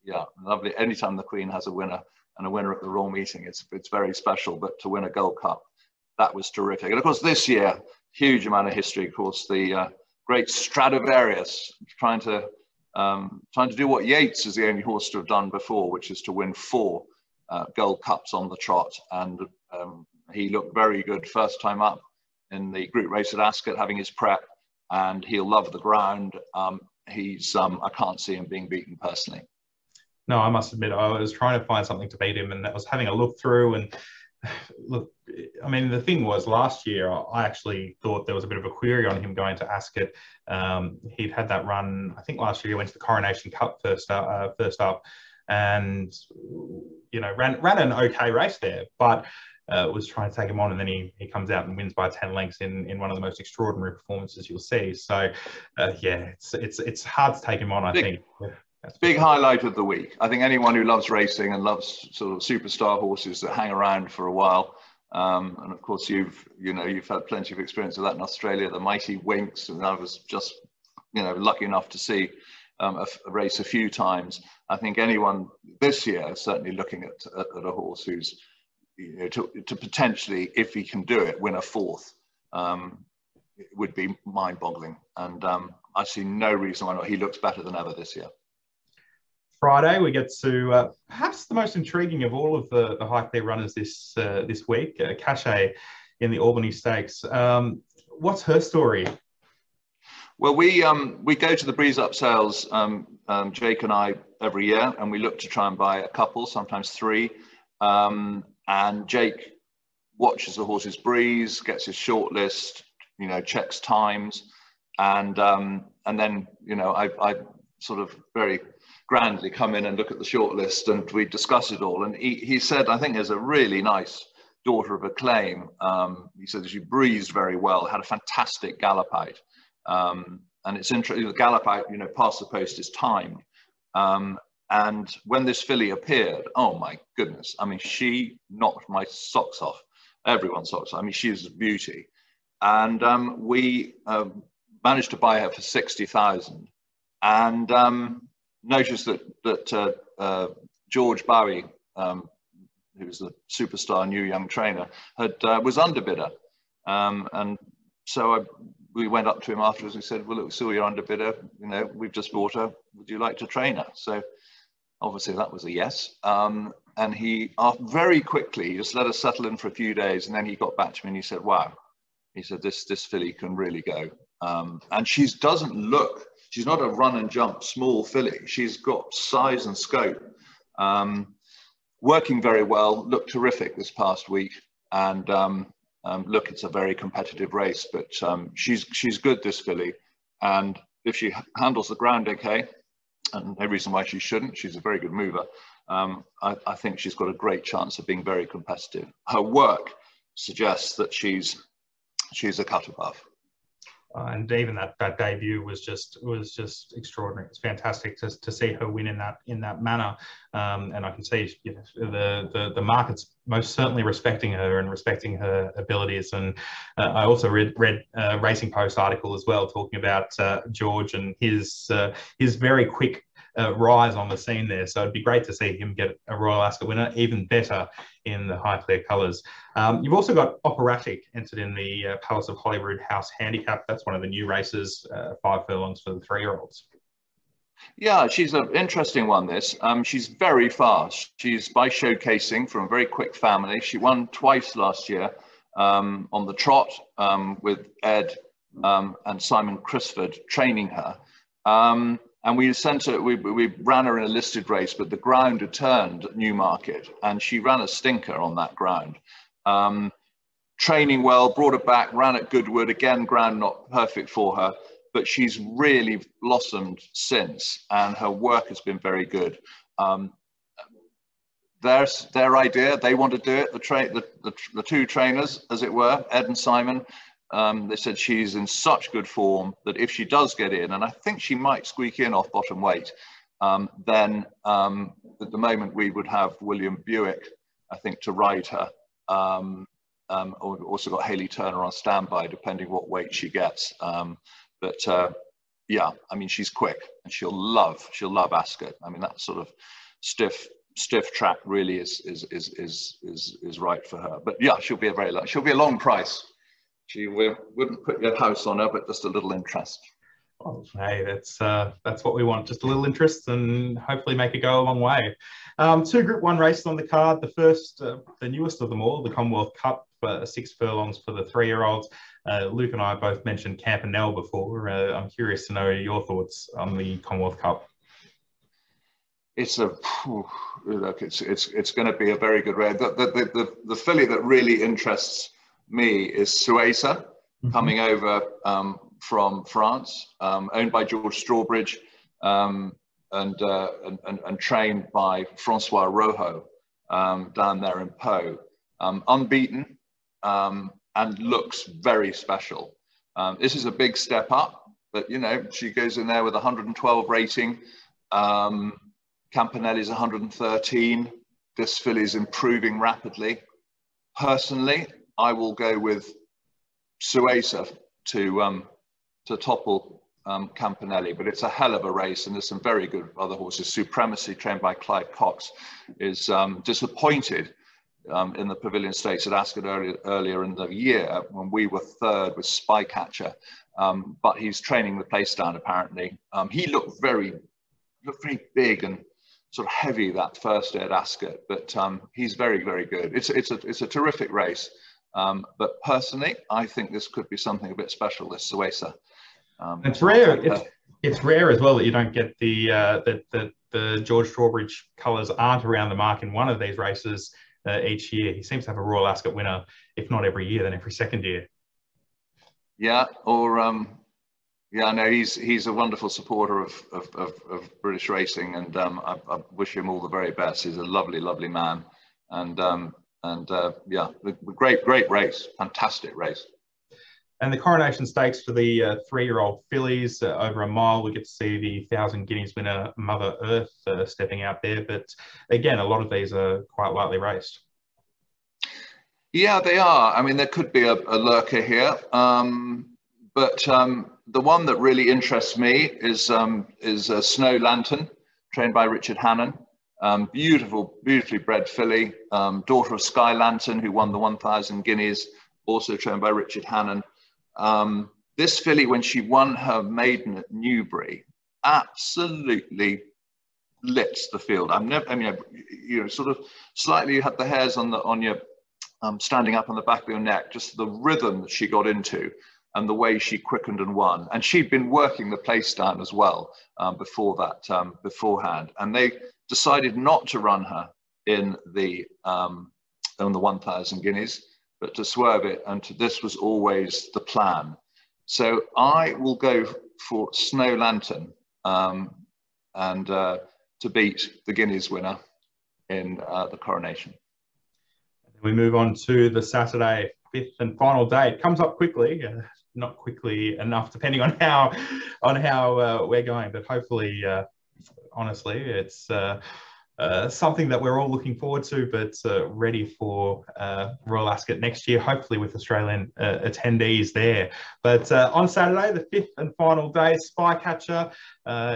yeah, lovely. Anytime the Queen has a winner and a winner at the Royal meeting, it's, it's very special. But to win a Gold Cup, that was terrific. And of course, this year, huge amount of history. Of course, the uh, great Stradivarius, trying to um, trying to do what Yeats is the only horse to have done before, which is to win four uh, Gold Cups on the trot. And um, he looked very good first time up in the group race at Ascot, having his prep, and he'll love the ground. Um, he's um, I can't see him being beaten personally. No, I must admit, I was trying to find something to beat him, and I was having a look through, and look, I mean, the thing was last year, I actually thought there was a bit of a query on him going to Ascot. Um, he'd had that run, I think last year he went to the Coronation Cup first up, uh, first up and, you know, ran, ran an okay race there, but uh, was trying to take him on. And then he, he comes out and wins by 10 lengths in, in one of the most extraordinary performances you'll see. So, uh, yeah, it's, it's, it's hard to take him on, I think. That's big highlight of the week. I think anyone who loves racing and loves sort of superstar horses that hang around for a while, um, and of course you've you know you've had plenty of experience of that in Australia. The mighty Winx, and I was just you know lucky enough to see um, a, a, race a few times. I think anyone this year certainly looking at, at, at a horse who's you know, to, to, potentially, if he can do it, win a fourth. Um, would be mind-boggling, and um, I see no reason why not. He looks better than ever this year. Friday, we get to uh, perhaps the most intriguing of all of the, the Highclere runners this uh, this week, uh, Cachet in the Albany Stakes. Um, what's her story? Well, we um, we go to the Breeze Up sales, um, um, Jake and I, every year, and we look to try and buy a couple, sometimes three. Um, and Jake watches the horses breeze, gets his short list, you know, checks times, and um, and then you know I, I sort of very grandly come in and look at the shortlist and we discuss it all. And he, he said, I think there's a really nice daughter of acclaim. Um, he said she breezed very well, had a fantastic gallop out. Um, and it's interesting. The gallop out, you know, past the post is timed. Um, and when this filly appeared, oh my goodness! I mean, she knocked my socks off. Everyone's socks. Off. I mean, she's a beauty. And um, we um, managed to buy her for sixty thousand, and um, noticed that that uh, uh, George Boughey, um, was the superstar new young trainer, had uh, was underbidder, um, and so I we went up to him afterwards and said, well, look, you're underbidder, you know, we've just bought her, would you like to train her? So obviously that was a yes. Um, and he uh, very quickly just let us settle in for a few days. And then he got back to me and he said, wow, he said, this, this filly can really go. Um, and she doesn't look, she's not a run and jump small filly. She's got size and scope. Um, working very well, looked terrific this past week. And um, um, look, it's a very competitive race, but um, she's she's good, this filly, and if she handles the ground okay, and no reason why she shouldn't, she's a very good mover. Um, I, I, think she's got a great chance of being very competitive. Her work suggests that she's she's a cut above. Uh, and even that that debut was just was just extraordinary. It's fantastic to, to see her win in that in that manner, um, and I can see you know, the, the the market's most certainly respecting her and respecting her abilities. And uh, I also read read a Racing Post article as well talking about uh, George and his uh, his very quick uh, rise on the scene there. So it'd be great to see him get a Royal Ascot winner, even better in the Highclere colours. Um, you've also got Operatic entered in the uh, Palace of Holyrood House Handicap. That's one of the new races, uh, five furlongs for the three-year-olds. Yeah, she's an interesting one, this. Um, she's very fast. She's by showcasing from a very quick family. She won twice last year um, on the trot um, with Ed um, and Simon Crisford training her. And we sent her, we, we ran her in a listed race, but the ground had turned at Newmarket and she ran a stinker on that ground. Um, training well, brought her back, ran at Goodwood, again, ground not perfect for her, but she's really blossomed since and her work has been very good. Um, their, their idea, they want to do it, the, the, the, the two trainers, as it were, Ed and Simon, um, they said she's in such good form that if she does get in, and I think she might squeak in off bottom weight, um, then um, at the moment we would have William Buick, I think, to ride her. Um, um, we've also got Hayley Turner on standby, depending what weight she gets. Um, but uh, yeah, I mean, she's quick and she'll love, she'll love Ascot. I mean, that sort of stiff, stiff track really is, is, is, is, is, is right for her. But yeah, she'll be a very, she'll be a long price she wouldn't put your house on her, but just a little interest. Well, hey, that's uh, that's what we want. Just a little interest, and hopefully make it go a long way. Um, two Group One races on the card. The first, uh, the newest of them all, the Commonwealth Cup, uh, six furlongs for the three-year-olds. Uh, Luke and I both mentioned Campanelle before. Uh, I'm curious to know your thoughts on the Commonwealth Cup. It's a look. It's it's it's going to be a very good race. The the the, the filly that really interests me is Suesa, mm-hmm. coming over um, from France, um, owned by George Strawbridge um, and, uh, and, and, and, trained by Francois Rohaut um, down there in Pau. Um, unbeaten um, and looks very special. this is a big step up, but you know, she goes in there with 112 rating. Um, Campanelle's 113. This filly is improving rapidly. Personally, I will go with Suesa to um, to topple um, Campanelle, but it's a hell of a race, and there's some very good other horses. Supremacy, trained by Clive Cox, is um, disappointed um, in the Pavilion Stakes at Ascot earlier, earlier in the year when we were third with Spycatcher, um, but he's training the place down apparently. Um, he looked very, looked very big and sort of heavy that first day at Ascot, but he's very, very good. It's, it's, a, it's a terrific race. Um, but personally, I think this could be something a bit special, this Suesa. Um, it's rare. It's, it's rare as well that you don't get the uh, that the, the George Strawbridge colours aren't around the mark in one of these races uh, each year. He seems to have a Royal Ascot winner, if not every year, then every second year. Yeah, or um, yeah, no, he's he's a wonderful supporter of of, of, of British racing, and um, I, I, wish him all the very best. He's a lovely, lovely man, and um, and uh, yeah, great, great race, fantastic race. And the coronation stakes for the uh, three-year-old fillies uh, over a mile, we get to see the Thousand Guineas winner Mother Earth uh, stepping out there. But again, a lot of these are quite lightly raced. Yeah, they are. I mean, there could be a, a lurker here, um, but um, the one that really interests me is um, is Snow Lantern, trained by Richard Hannon. Um, beautiful, beautifully bred filly, um, daughter of Sky Lantern, who won the 1,000 guineas, also trained by Richard Hannon. Um, this filly, when she won her maiden at Newbury, absolutely lit the field. I'm never, I mean, you know, sort of slightly you had the hairs on the on your um, standing up on the back of your neck, just the rhythm that she got into and the way she quickened and won. And she'd been working the place down as well um, before that, um, beforehand. And they decided not to run her in the um, on the 1,000 guineas, but to swerve it. And to, this was always the plan. So I will go for Snow Lantern um, and uh, to beat the Guineas winner in uh, the coronation. We move on to the Saturday fifth and final day. It comes up quickly, uh, not quickly enough, depending on how on how uh, we're going. But hopefully, uh, honestly, it's uh, uh, something that we're all looking forward to, but uh, ready for uh, Royal Ascot next year, hopefully with Australian uh, attendees there. But uh, on Saturday, the fifth and final day, Spycatcher.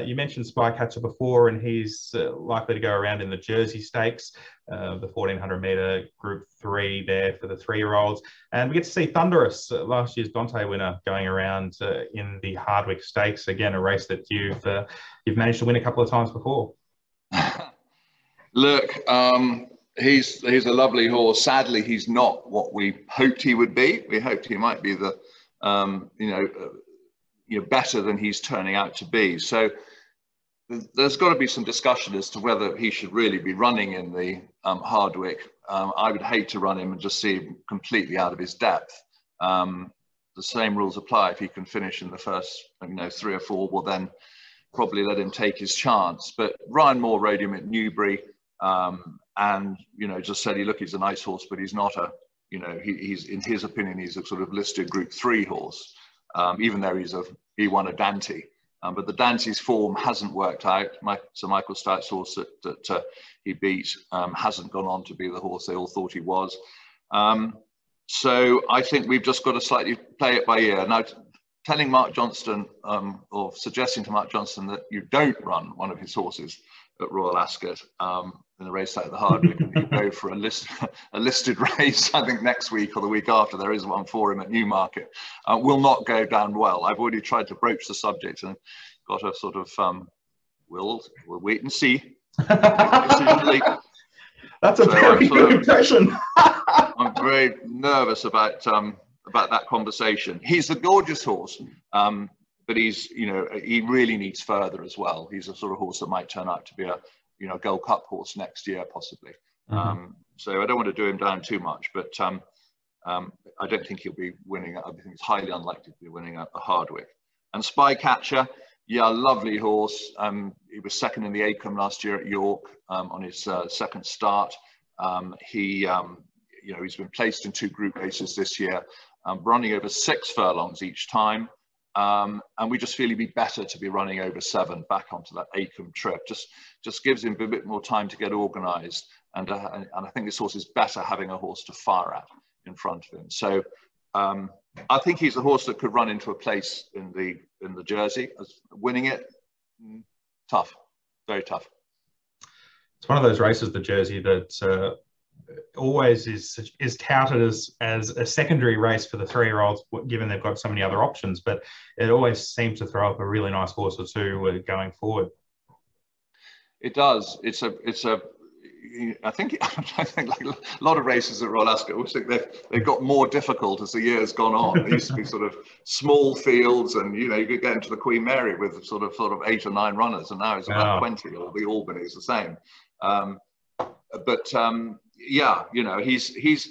You mentioned Spycatcher before, and he's likely to go around in the Jersey Stakes, the 1400 metre Group 3 there for the three-year-olds. And we get to see Thunderous, last year's Dante winner, going around in the Hardwicke Stakes. Again, a race that you've, you've managed to win a couple of times before. Look, um, he's he's a lovely horse. Sadly, he's not what we hoped he would be. We hoped he might be the, um, you know, uh, you know, better than he's turning out to be. So there's got to be some discussion as to whether he should really be running in the um, Hardwicke. Um, I would hate to run him and just see him completely out of his depth. Um, the same rules apply. If he can finish in the first, you know, three or four, well then probably let him take his chance. But Ryan Moore rode him at Newbury. Um, and, you know, just said, he look, he's a nice horse, but he's not a, you know, he, he's, in his opinion, he's a sort of listed group three horse, um, even though he's a, he won a Dante. Um, but the Dante's form hasn't worked out. My, Sir Michael Stoute's horse that, that uh, he beat um, hasn't gone on to be the horse they all thought he was. Um, so I think we've just got to slightly play it by ear. Now, telling Mark Johnston um, or suggesting to Mark Johnston that you don't run one of his horses at Royal Ascot um, in the race like the Hardwicke. and you go for a, list, a listed race, I think next week or the week after, there is one for him at Newmarket, uh, will not go down well. I've already tried to broach the subject and got a sort of, um, we'll, we'll wait and see. That's a so very good of, impression. I'm very nervous about um, about that conversation. He's a gorgeous horse. Um, but he's, you know, he really needs further as well. He's a sort of horse that might turn out to be a, you know, Gold Cup horse next year, possibly. Mm-hmm. Um, so I don't want to do him down too much, but um, um, I don't think he'll be winning. I think it's highly unlikely to be winning a, a Hardwicke. And Spycatcher, yeah, lovely horse. Um, he was second in the Acomb last year at York um, on his uh, second start. Um, he, um, you know, he's been placed in two group races this year, um, running over six furlongs each time. Um, and we just feel he'd be better to be running over seven back onto that Acomb trip. Just, just gives him a bit more time to get organised. And, uh, and, and, I think this horse is better having a horse to fire at in front of him. So um, I think he's a horse that could run into a place in the in the Jersey as winning it. Mm, tough, very tough. It's one of those races, the Jersey, that uh, always is is touted as as a secondary race for the three year olds, given they've got so many other options. But it always seems to throw up a really nice horse or two uh, going forward. It does. It's a it's a. I think I think like a lot of races at Royal Ascot, I think they've they've got more difficult as the years gone on. There used to be sort of small fields, and you know you could get into the Queen Mary with sort of sort of eight or nine runners, and now it's about twenty. Or the Albany is the same. Um, but um, yeah, you know, he's he's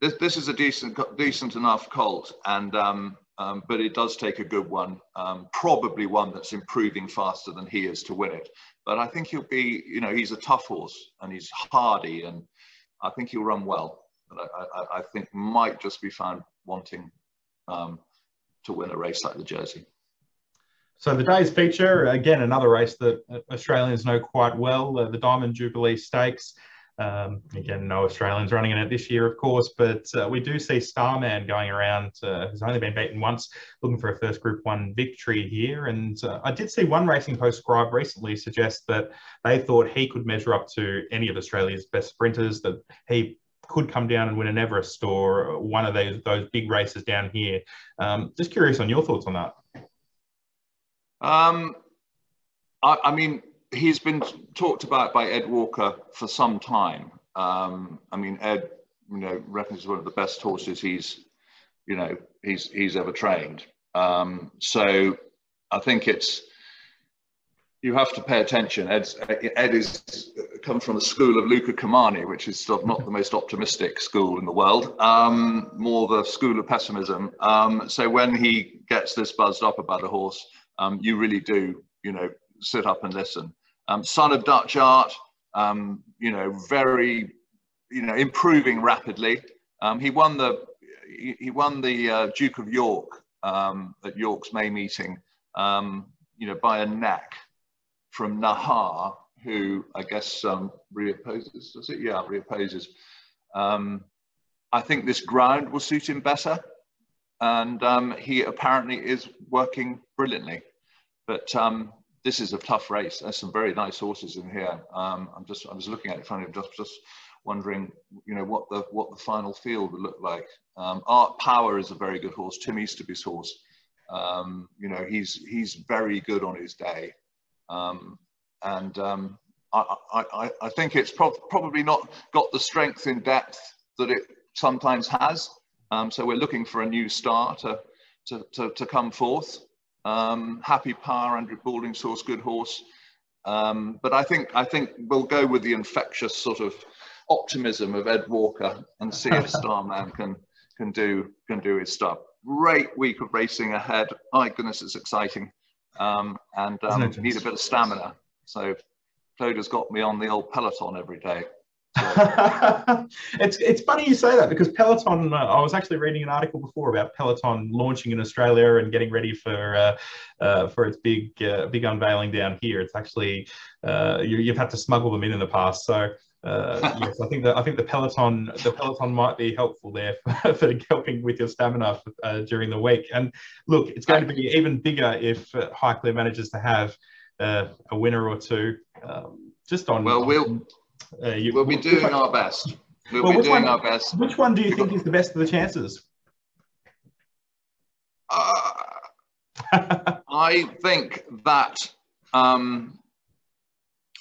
this, this is a decent decent enough colt, and um, um, but it does take a good one, um, probably one that's improving faster than he is to win it. But I think he'll be, you know, he's a tough horse and he's hardy, and I think he'll run well. But I, I, I think might just be found wanting um, to win a race like the Jersey. So the day's feature, again, another race that Australians know quite well, uh, the Diamond Jubilee Stakes. Um, again, no Australians running in it this year, of course, but uh, we do see Starman going around, uh, who's only been beaten once, looking for a first Group 1 victory here. And uh, I did see one Racing Post scribe recently suggest that they thought he could measure up to any of Australia's best sprinters, that he could come down and win an Everest or one of those, those big races down here. Um, just curious on your thoughts on that. Um, I, I mean, he's been talked about by Ed Walker for some time. Um, I mean, Ed, you know, reckons one of the best horses he's, you know, he's he's ever trained. Um, so I think it's you have to pay attention. Ed's, Ed is come from the school of Luca Cumani, which is sort of not the most optimistic school in the world, um, more the school of pessimism. Um, so when he gets this buzzed up about a horse, um, you really do, you know, sit up and listen. Um, son of Dutch art, um, you know, very, you know, improving rapidly. Um, he won the he, won the uh, Duke of York um, at York's May meeting, um, you know, by a neck from Nahaarr, who I guess reopposes, does it? Yeah, reopposes. I think this ground will suit him better and um, he apparently is working brilliantly. But um, this is a tough race. There's some very nice horses in here. Um, I'm just I was looking at it funny, just just wondering, you know, what the what the final field would look like. Um, Art Power is a very good horse. Tim Easterby's horse. Um, you know, he's he's very good on his day, um, and um, I, I, I think it's pro probably not got the strength in depth that it sometimes has. Um, so we're looking for a new star to to, to, to come forth. Um, Happy Power, Andrew Balding, source good horse. Um, but I think I think we'll go with the infectious sort of optimism of Ed Walker and see if Starman can can do can do his stuff. Great week of racing ahead. My goodness, it's exciting. Um, and um, need a bit of stamina. So Claude has got me on the old peloton every day. it's it's funny you say that because Peloton. Uh, I was actually reading an article before about Peloton launching in Australia and getting ready for uh, uh, for its big uh, big unveiling down here. It's actually uh, you, have had to smuggle them in in the past. So uh, yes, I think that I think the Peloton the Peloton might be helpful there for, for helping with your stamina for, during the week. And look, it's going to be even bigger if Highclere manages to have a winner or two. Um, just on well, we'll uh, you, we'll be doing one, our best. We'll, well be doing one, our best. Which one do you think is the best of the chances? Uh, I think that um,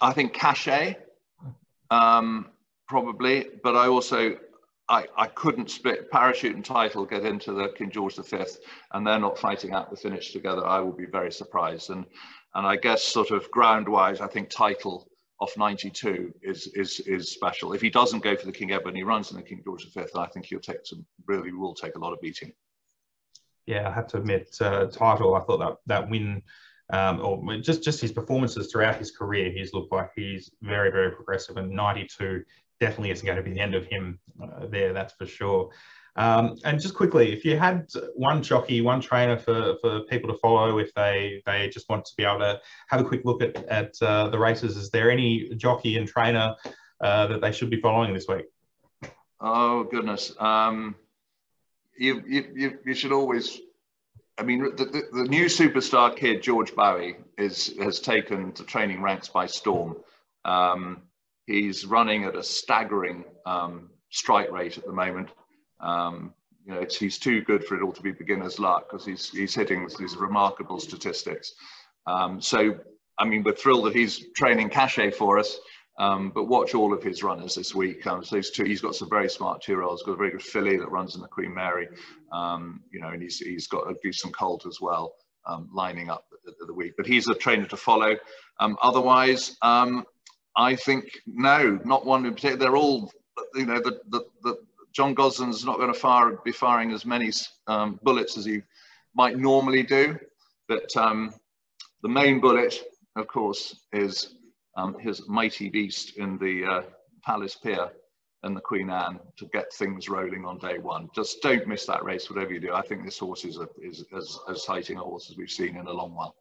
I think Cachet um, probably, but I also I, I couldn't split parachute and title get into the King George V and they're not fighting out the finish together. I will be very surprised. And and I guess sort of ground wise, I think title off 92 is is is special. If he doesn't go for the King Edward and he runs in the King George V, I think he'll take some really will take a lot of beating. Yeah, I have to admit, uh, title. I thought that that win, um, or just just his performances throughout his career, he's looked like he's very very progressive, and 92 definitely isn't going to be the end of him uh, there. That's for sure. Um, and just quickly, if you had one jockey, one trainer for, for people to follow, if they they just want to be able to have a quick look at, at uh, the races, is there any jockey and trainer uh, that they should be following this week? Oh, goodness. Um, you, you, you should always, I mean, the, the, the, new superstar kid, George Boughey, is, has taken the training ranks by storm. Um, he's running at a staggering um, strike rate at the moment. Um, you know, he's too good for it all to be beginner's luck because he's, he's hitting these remarkable statistics. Um, so, I mean, we're thrilled that he's training Cachet for us, um, but watch all of his runners this week. Um, so he's, two, he's got some very smart two-year-olds, got a very good filly that runs in the Queen Mary, um, you know, and he's, he's got a decent colt as well. Um, lining up the, the, week, but he's a trainer to follow. otherwise, I think no, not one in particular. They're all, you know, the the, the John Gosden's not going to fire, be firing as many um, bullets as he might normally do. But um, the main bullet, of course, is um, his mighty beast in the uh, Palace Pier and the Queen Anne to get things rolling on day one. Just don't miss that race, whatever you do. I think this horse is, a, is as, as exciting a horse as we've seen in a long while.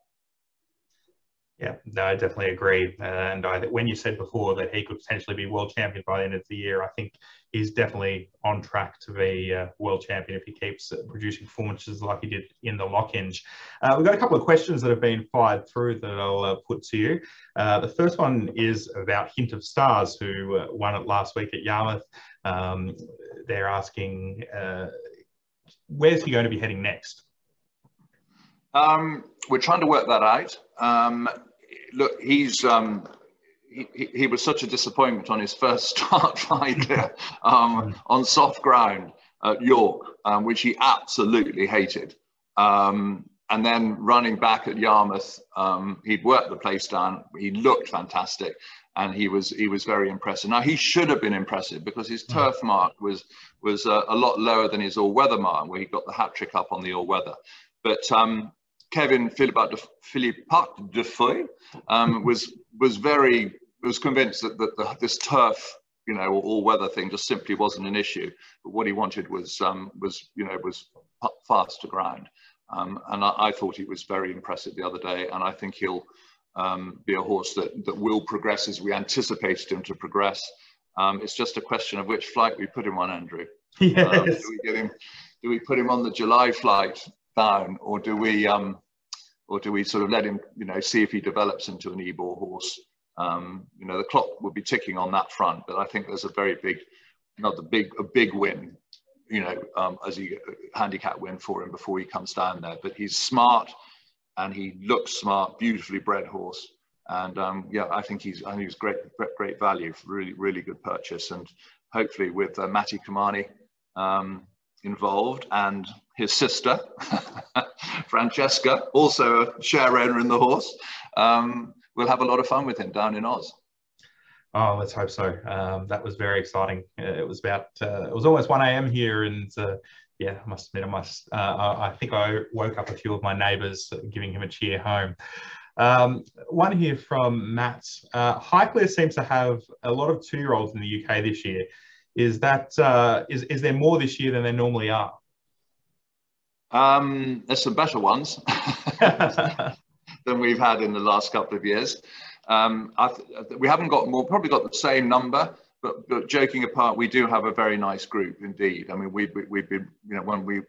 Yeah, no, I definitely agree. Uh, and I, when you said before that he could potentially be world champion by the end of the year, I think he's definitely on track to be uh, world champion if he keeps uh, producing performances like he did in the Lockinge. Uh, we've got a couple of questions that have been fired through that I'll uh, put to you. Uh, the first one is about Hint of Stars, who won it last week at Yarmouth. Um, they're asking, where's he going to be heading next? Um, we're trying to work that out. Um, look, he's um, he, he, was such a disappointment on his first start right there um, on soft ground at York, um, which he absolutely hated. Um, and then running back at Yarmouth, um, he'd worked the place down. He looked fantastic, and he was he was very impressive. Now he should have been impressive because his turf mark was was uh, a lot lower than his all-weather mark, where he got the hat trick up on the all-weather. But um, Kevin Philippart de, Philippart de Foy um, was was very was convinced that, that the, this turf, you know, all weather thing just simply wasn't an issue. But what he wanted was um, was you know was fast to ground, um, and I, I, thought he was very impressive the other day, and I think he'll um, be a horse that that will progress as we anticipated him to progress. Um, it's just a question of which flight we put him on, Andrew. Yes. Um, do we get him? Do we put him on the July flight down, or do we, um, or do we sort of let him, you know, see if he develops into an Ebor horse? Um, you know, the clock will be ticking on that front, but I think there's a very big, not the big, a big win, you know, um, as a handicap win for him before he comes down there. But he's smart, and he looks smart, beautifully bred horse. And um, yeah, I think he's I think he's great great value, really really good purchase, and hopefully with uh, Matty Cumani um, involved and his sister, Francesca, also a share owner in the horse. Um, we'll have a lot of fun with him down in Oz. Oh, let's hope so. Um, that was very exciting. Uh, it was about, uh, it was almost 1 a.m. here, and uh, yeah, I must admit, I must. Uh, I think I woke up a few of my neighbours giving him a cheer home. Um, one here from Matt. Uh, Highclere seems to have a lot of two-year-olds in the UK this year. Is that uh, is is there more this year than there normally are? Um, there's some better ones than we've had in the last couple of years. Um, we haven't got more, probably got the same number, but, but, joking apart, we do have a very nice group indeed. I mean, we've, we've been, you know, when we,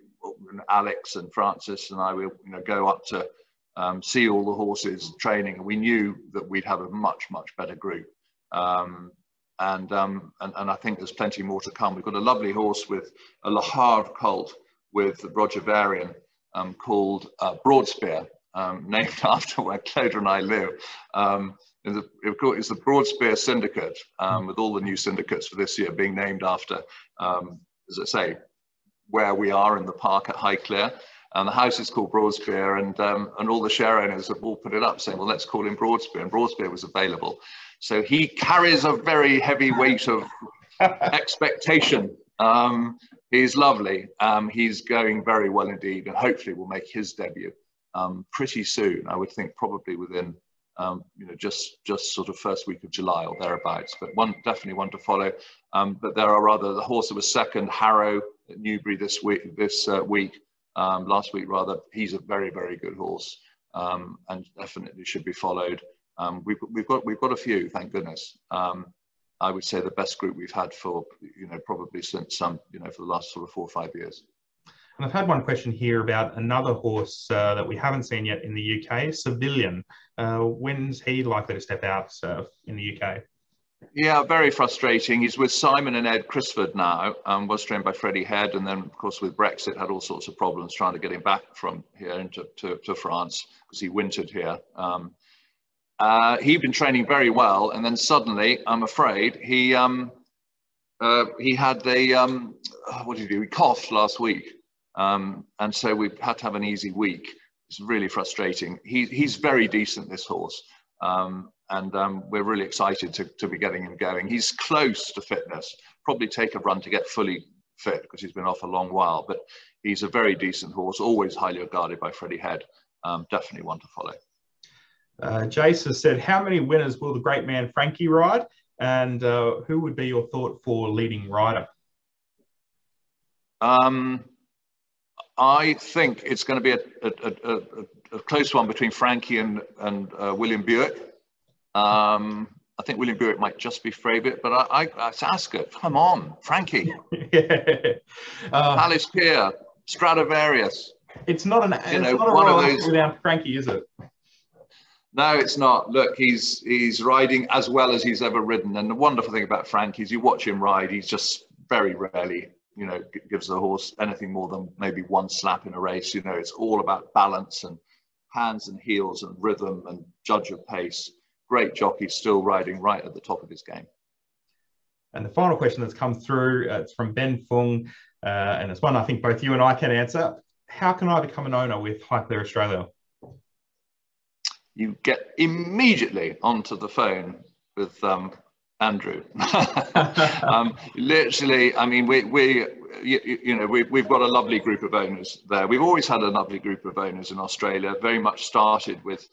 Alex and Francis and I will, you know, go up to um, see all the horses training, and we knew that we'd have a much, much better group. Um, and, um, and, and I think there's plenty more to come. We've got a lovely horse with a Le colt with Roger Varian um, called uh, Broadspear, um, named after where Claude and I live. Um, it's the Broadspear Syndicate, um, with all the new syndicates for this year being named after, um, as I say, where we are in the park at Highclere. And the house is called Broadspear, and um, and all the share owners have all put it up, saying, "Well, let's call him Broadspear." And Broadspear was available, so he carries a very heavy weight of expectation. Um, he's lovely. Um, he's going very well indeed, and hopefully will make his debut um, pretty soon. I would think probably within um, you know just just sort of first week of July or thereabouts. But one definitely one to follow. Um, but there are other the horse that was second, Harrow at Newbury this week this uh, week um, last week rather. He's a very very good horse and definitely should be followed. Um, we've, we've got we've got a few, thank goodness. Um, I would say the best group we've had for, you know, probably since some, um, you know, for the last sort of four or five years. And I've had one question here about another horse uh, that we haven't seen yet in the UK, Civilian. Uh, when's he likely to step out uh, in the UK? Yeah, very frustrating. He's with Simon and Ed Crisford now, um, was trained by Freddie Head, and then, of course, with Brexit, had all sorts of problems trying to get him back from here into to, to France because he wintered here. Um, uh, he'd been training very well, and then suddenly, I'm afraid, he um, uh, he had the um, what did he do? He coughed last week, um, and so we had to have an easy week. It's really frustrating. He, he's very decent, this horse, um, and um, we're really excited to, to be getting him going. He's close to fitness. Probably take a run to get fully fit because he's been off a long while, but he's a very decent horse. Always highly regarded by Freddie Head. Um, definitely one to follow. Uh, Jace has said, how many winners will the great man Frankie ride? And uh, who would be your thought for leading rider? Um, I think it's going to be a, a, a, a close one between Frankie and, and uh, William Buick. Um, I think William Buick might just be favourite, but I, I, I ask it. Come on, Frankie. yeah. uh, Palace Pier, Stradivarius. It's not an. You know, not one of those without Frankie, is it? No, it's not. Look, he's he's riding as well as he's ever ridden, and the wonderful thing about Frankie is you watch him ride. He's just very rarely, you know, gives the horse anything more than maybe one slap in a race. You know, it's all about balance and hands and heels and rhythm and judge of pace great jockey still riding right at the top of his game. And the final question that's come through, uh, it's from Ben Fung, uh, and it's one I think both you and I can answer. How can I become an owner with Highclere Australia? You get immediately onto the phone with um, Andrew. um, literally, I mean, we, we you, you, know, we, we've got a lovely group of owners there. We've always had a lovely group of owners in Australia, very much started with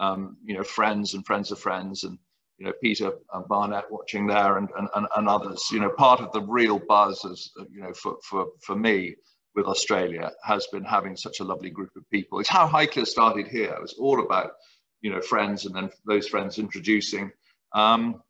um, you know, friends and friends of friends and, you know, Peter Barnett watching there and, and, and others, you know, part of the real buzz is, you know, for, for, for me with Australia has been having such a lovely group of people. It's how Highclere started here. It was all about, you know, friends and then those friends introducing um,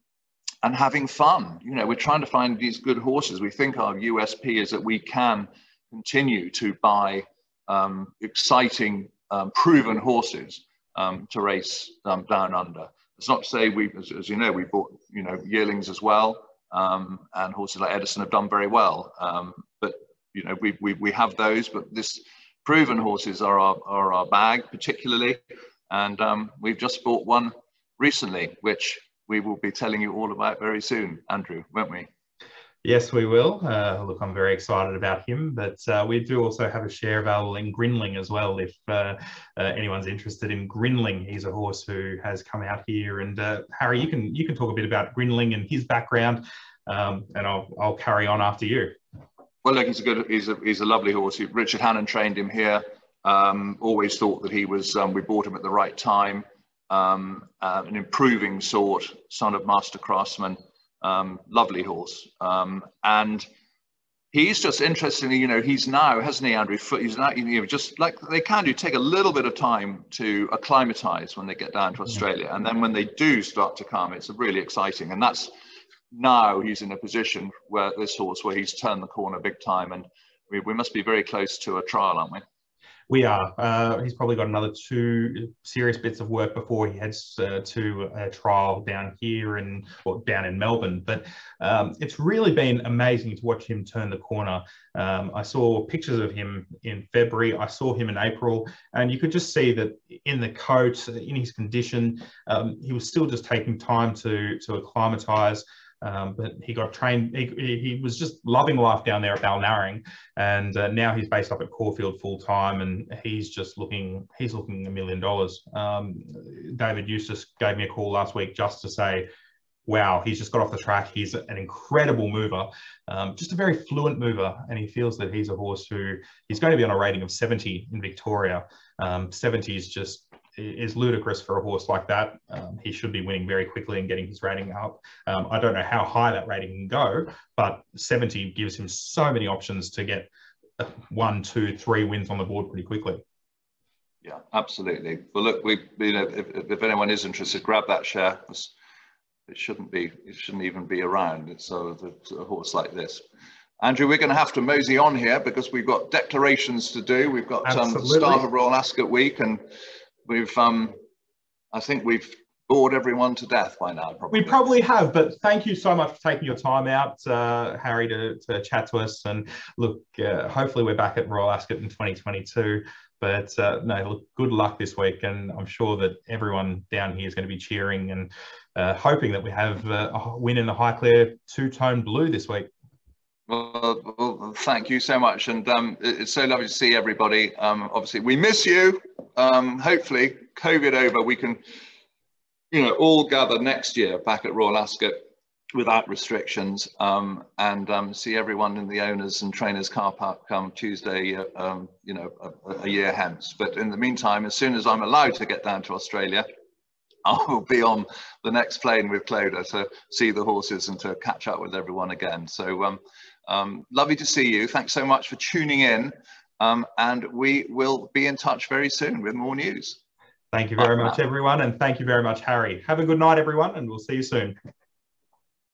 and having fun. You know, we're trying to find these good horses. We think our USP is that we can continue to buy um, exciting, um, proven horses um, to race um, down under. It's not to say we, as, as, you know, we bought you know yearlings as well, um, and horses like Edison have done very well. Um, but you know we, we we have those, but this proven horses are our are our bag particularly, and um, we've just bought one recently, which we will be telling you all about very soon, Andrew, won't we? Yes, we will. Uh, look, I'm very excited about him, but uh, we do also have a share available in Grinling as well. If uh, uh anyone's interested in Grinling, he's a horse who has come out here. And uh, Harry, you can you can talk a bit about Grinling and his background, um, and I'll I'll carry on after you. Well, look, he's a good he's a he's a lovely horse. Richard Hannon trained him here. Um, always thought that he was. Um, we bought him at the right time. Um, uh, an improving sort, son of Mastercraftsman. Um, lovely horse. Um, and he's just interestingly, you know, he's now, hasn't he, Andrew? He's now, you know, just like they can do, take a little bit of time to acclimatize when they get down to Australia. And then when they do start to come, it's really exciting. And that's now he's in a position where this horse, where he's turned the corner big time. And we, we must be very close to a trial, aren't we? We are. Uh, he's probably got another two serious bits of work before he heads uh, to a trial down here or down in Melbourne. But um, it's really been amazing to watch him turn the corner. Um, I saw pictures of him in February. I saw him in April, and you could just see that in the coat, in his condition, um, he was still just taking time to to acclimatise. Um, but he got trained. He, he, was just loving life down there at Balnarring, and uh, now he's based up at Caulfield full time, and he's just looking. He's looking a million dollars. Um, David Eustace gave me a call last week just to say, "Wow, he's just got off the track. He's an incredible mover, um, just a very fluent mover, and he feels that he's a horse who he's going to be on a rating of 70 in Victoria. Um, 70 is just is ludicrous for a horse like that. Um, he should be winning very quickly and getting his rating up. Um, I don't know how high that rating can go, but 70 gives him so many options to get one, two, three wins on the board pretty quickly. Yeah, absolutely. Well, look, we, you know, if, if anyone is interested, grab that share. It shouldn't be, it shouldn't even be around. It's a, a horse like this. Andrew, we're going to have to mosey on here because we've got declarations to do. We've got um, of Royal Ascot week and we've um, I think we've bored everyone to death by now. Probably. We probably have, but thank you so much for taking your time out, uh, Harry, to, to chat to us. And look, uh, hopefully we're back at Royal Ascot in 2022. But uh, no, look, good luck this week, and I'm sure that everyone down here is going to be cheering and uh, hoping that we have uh, a win in the Highclere two-tone blue this week. Well, well, thank you so much, and um, it's so lovely to see everybody. Um, obviously, we miss you. Um, hopefully, COVID over, we can, you know, all gather next year back at Royal Ascot without restrictions, um, and um, see everyone in the owners and trainers car park come Tuesday, uh, um, you know, a, a, year hence. But in the meantime, as soon as I'm allowed to get down to Australia, I will be on the next plane with Clodagh to see the horses and to catch up with everyone again. So um, um, lovely to see you. Thanks so much for tuning in. Um, and we will be in touch very soon with more news. Thank you very much, everyone. And thank you very much, Harry. Have a good night, everyone, and we'll see you soon.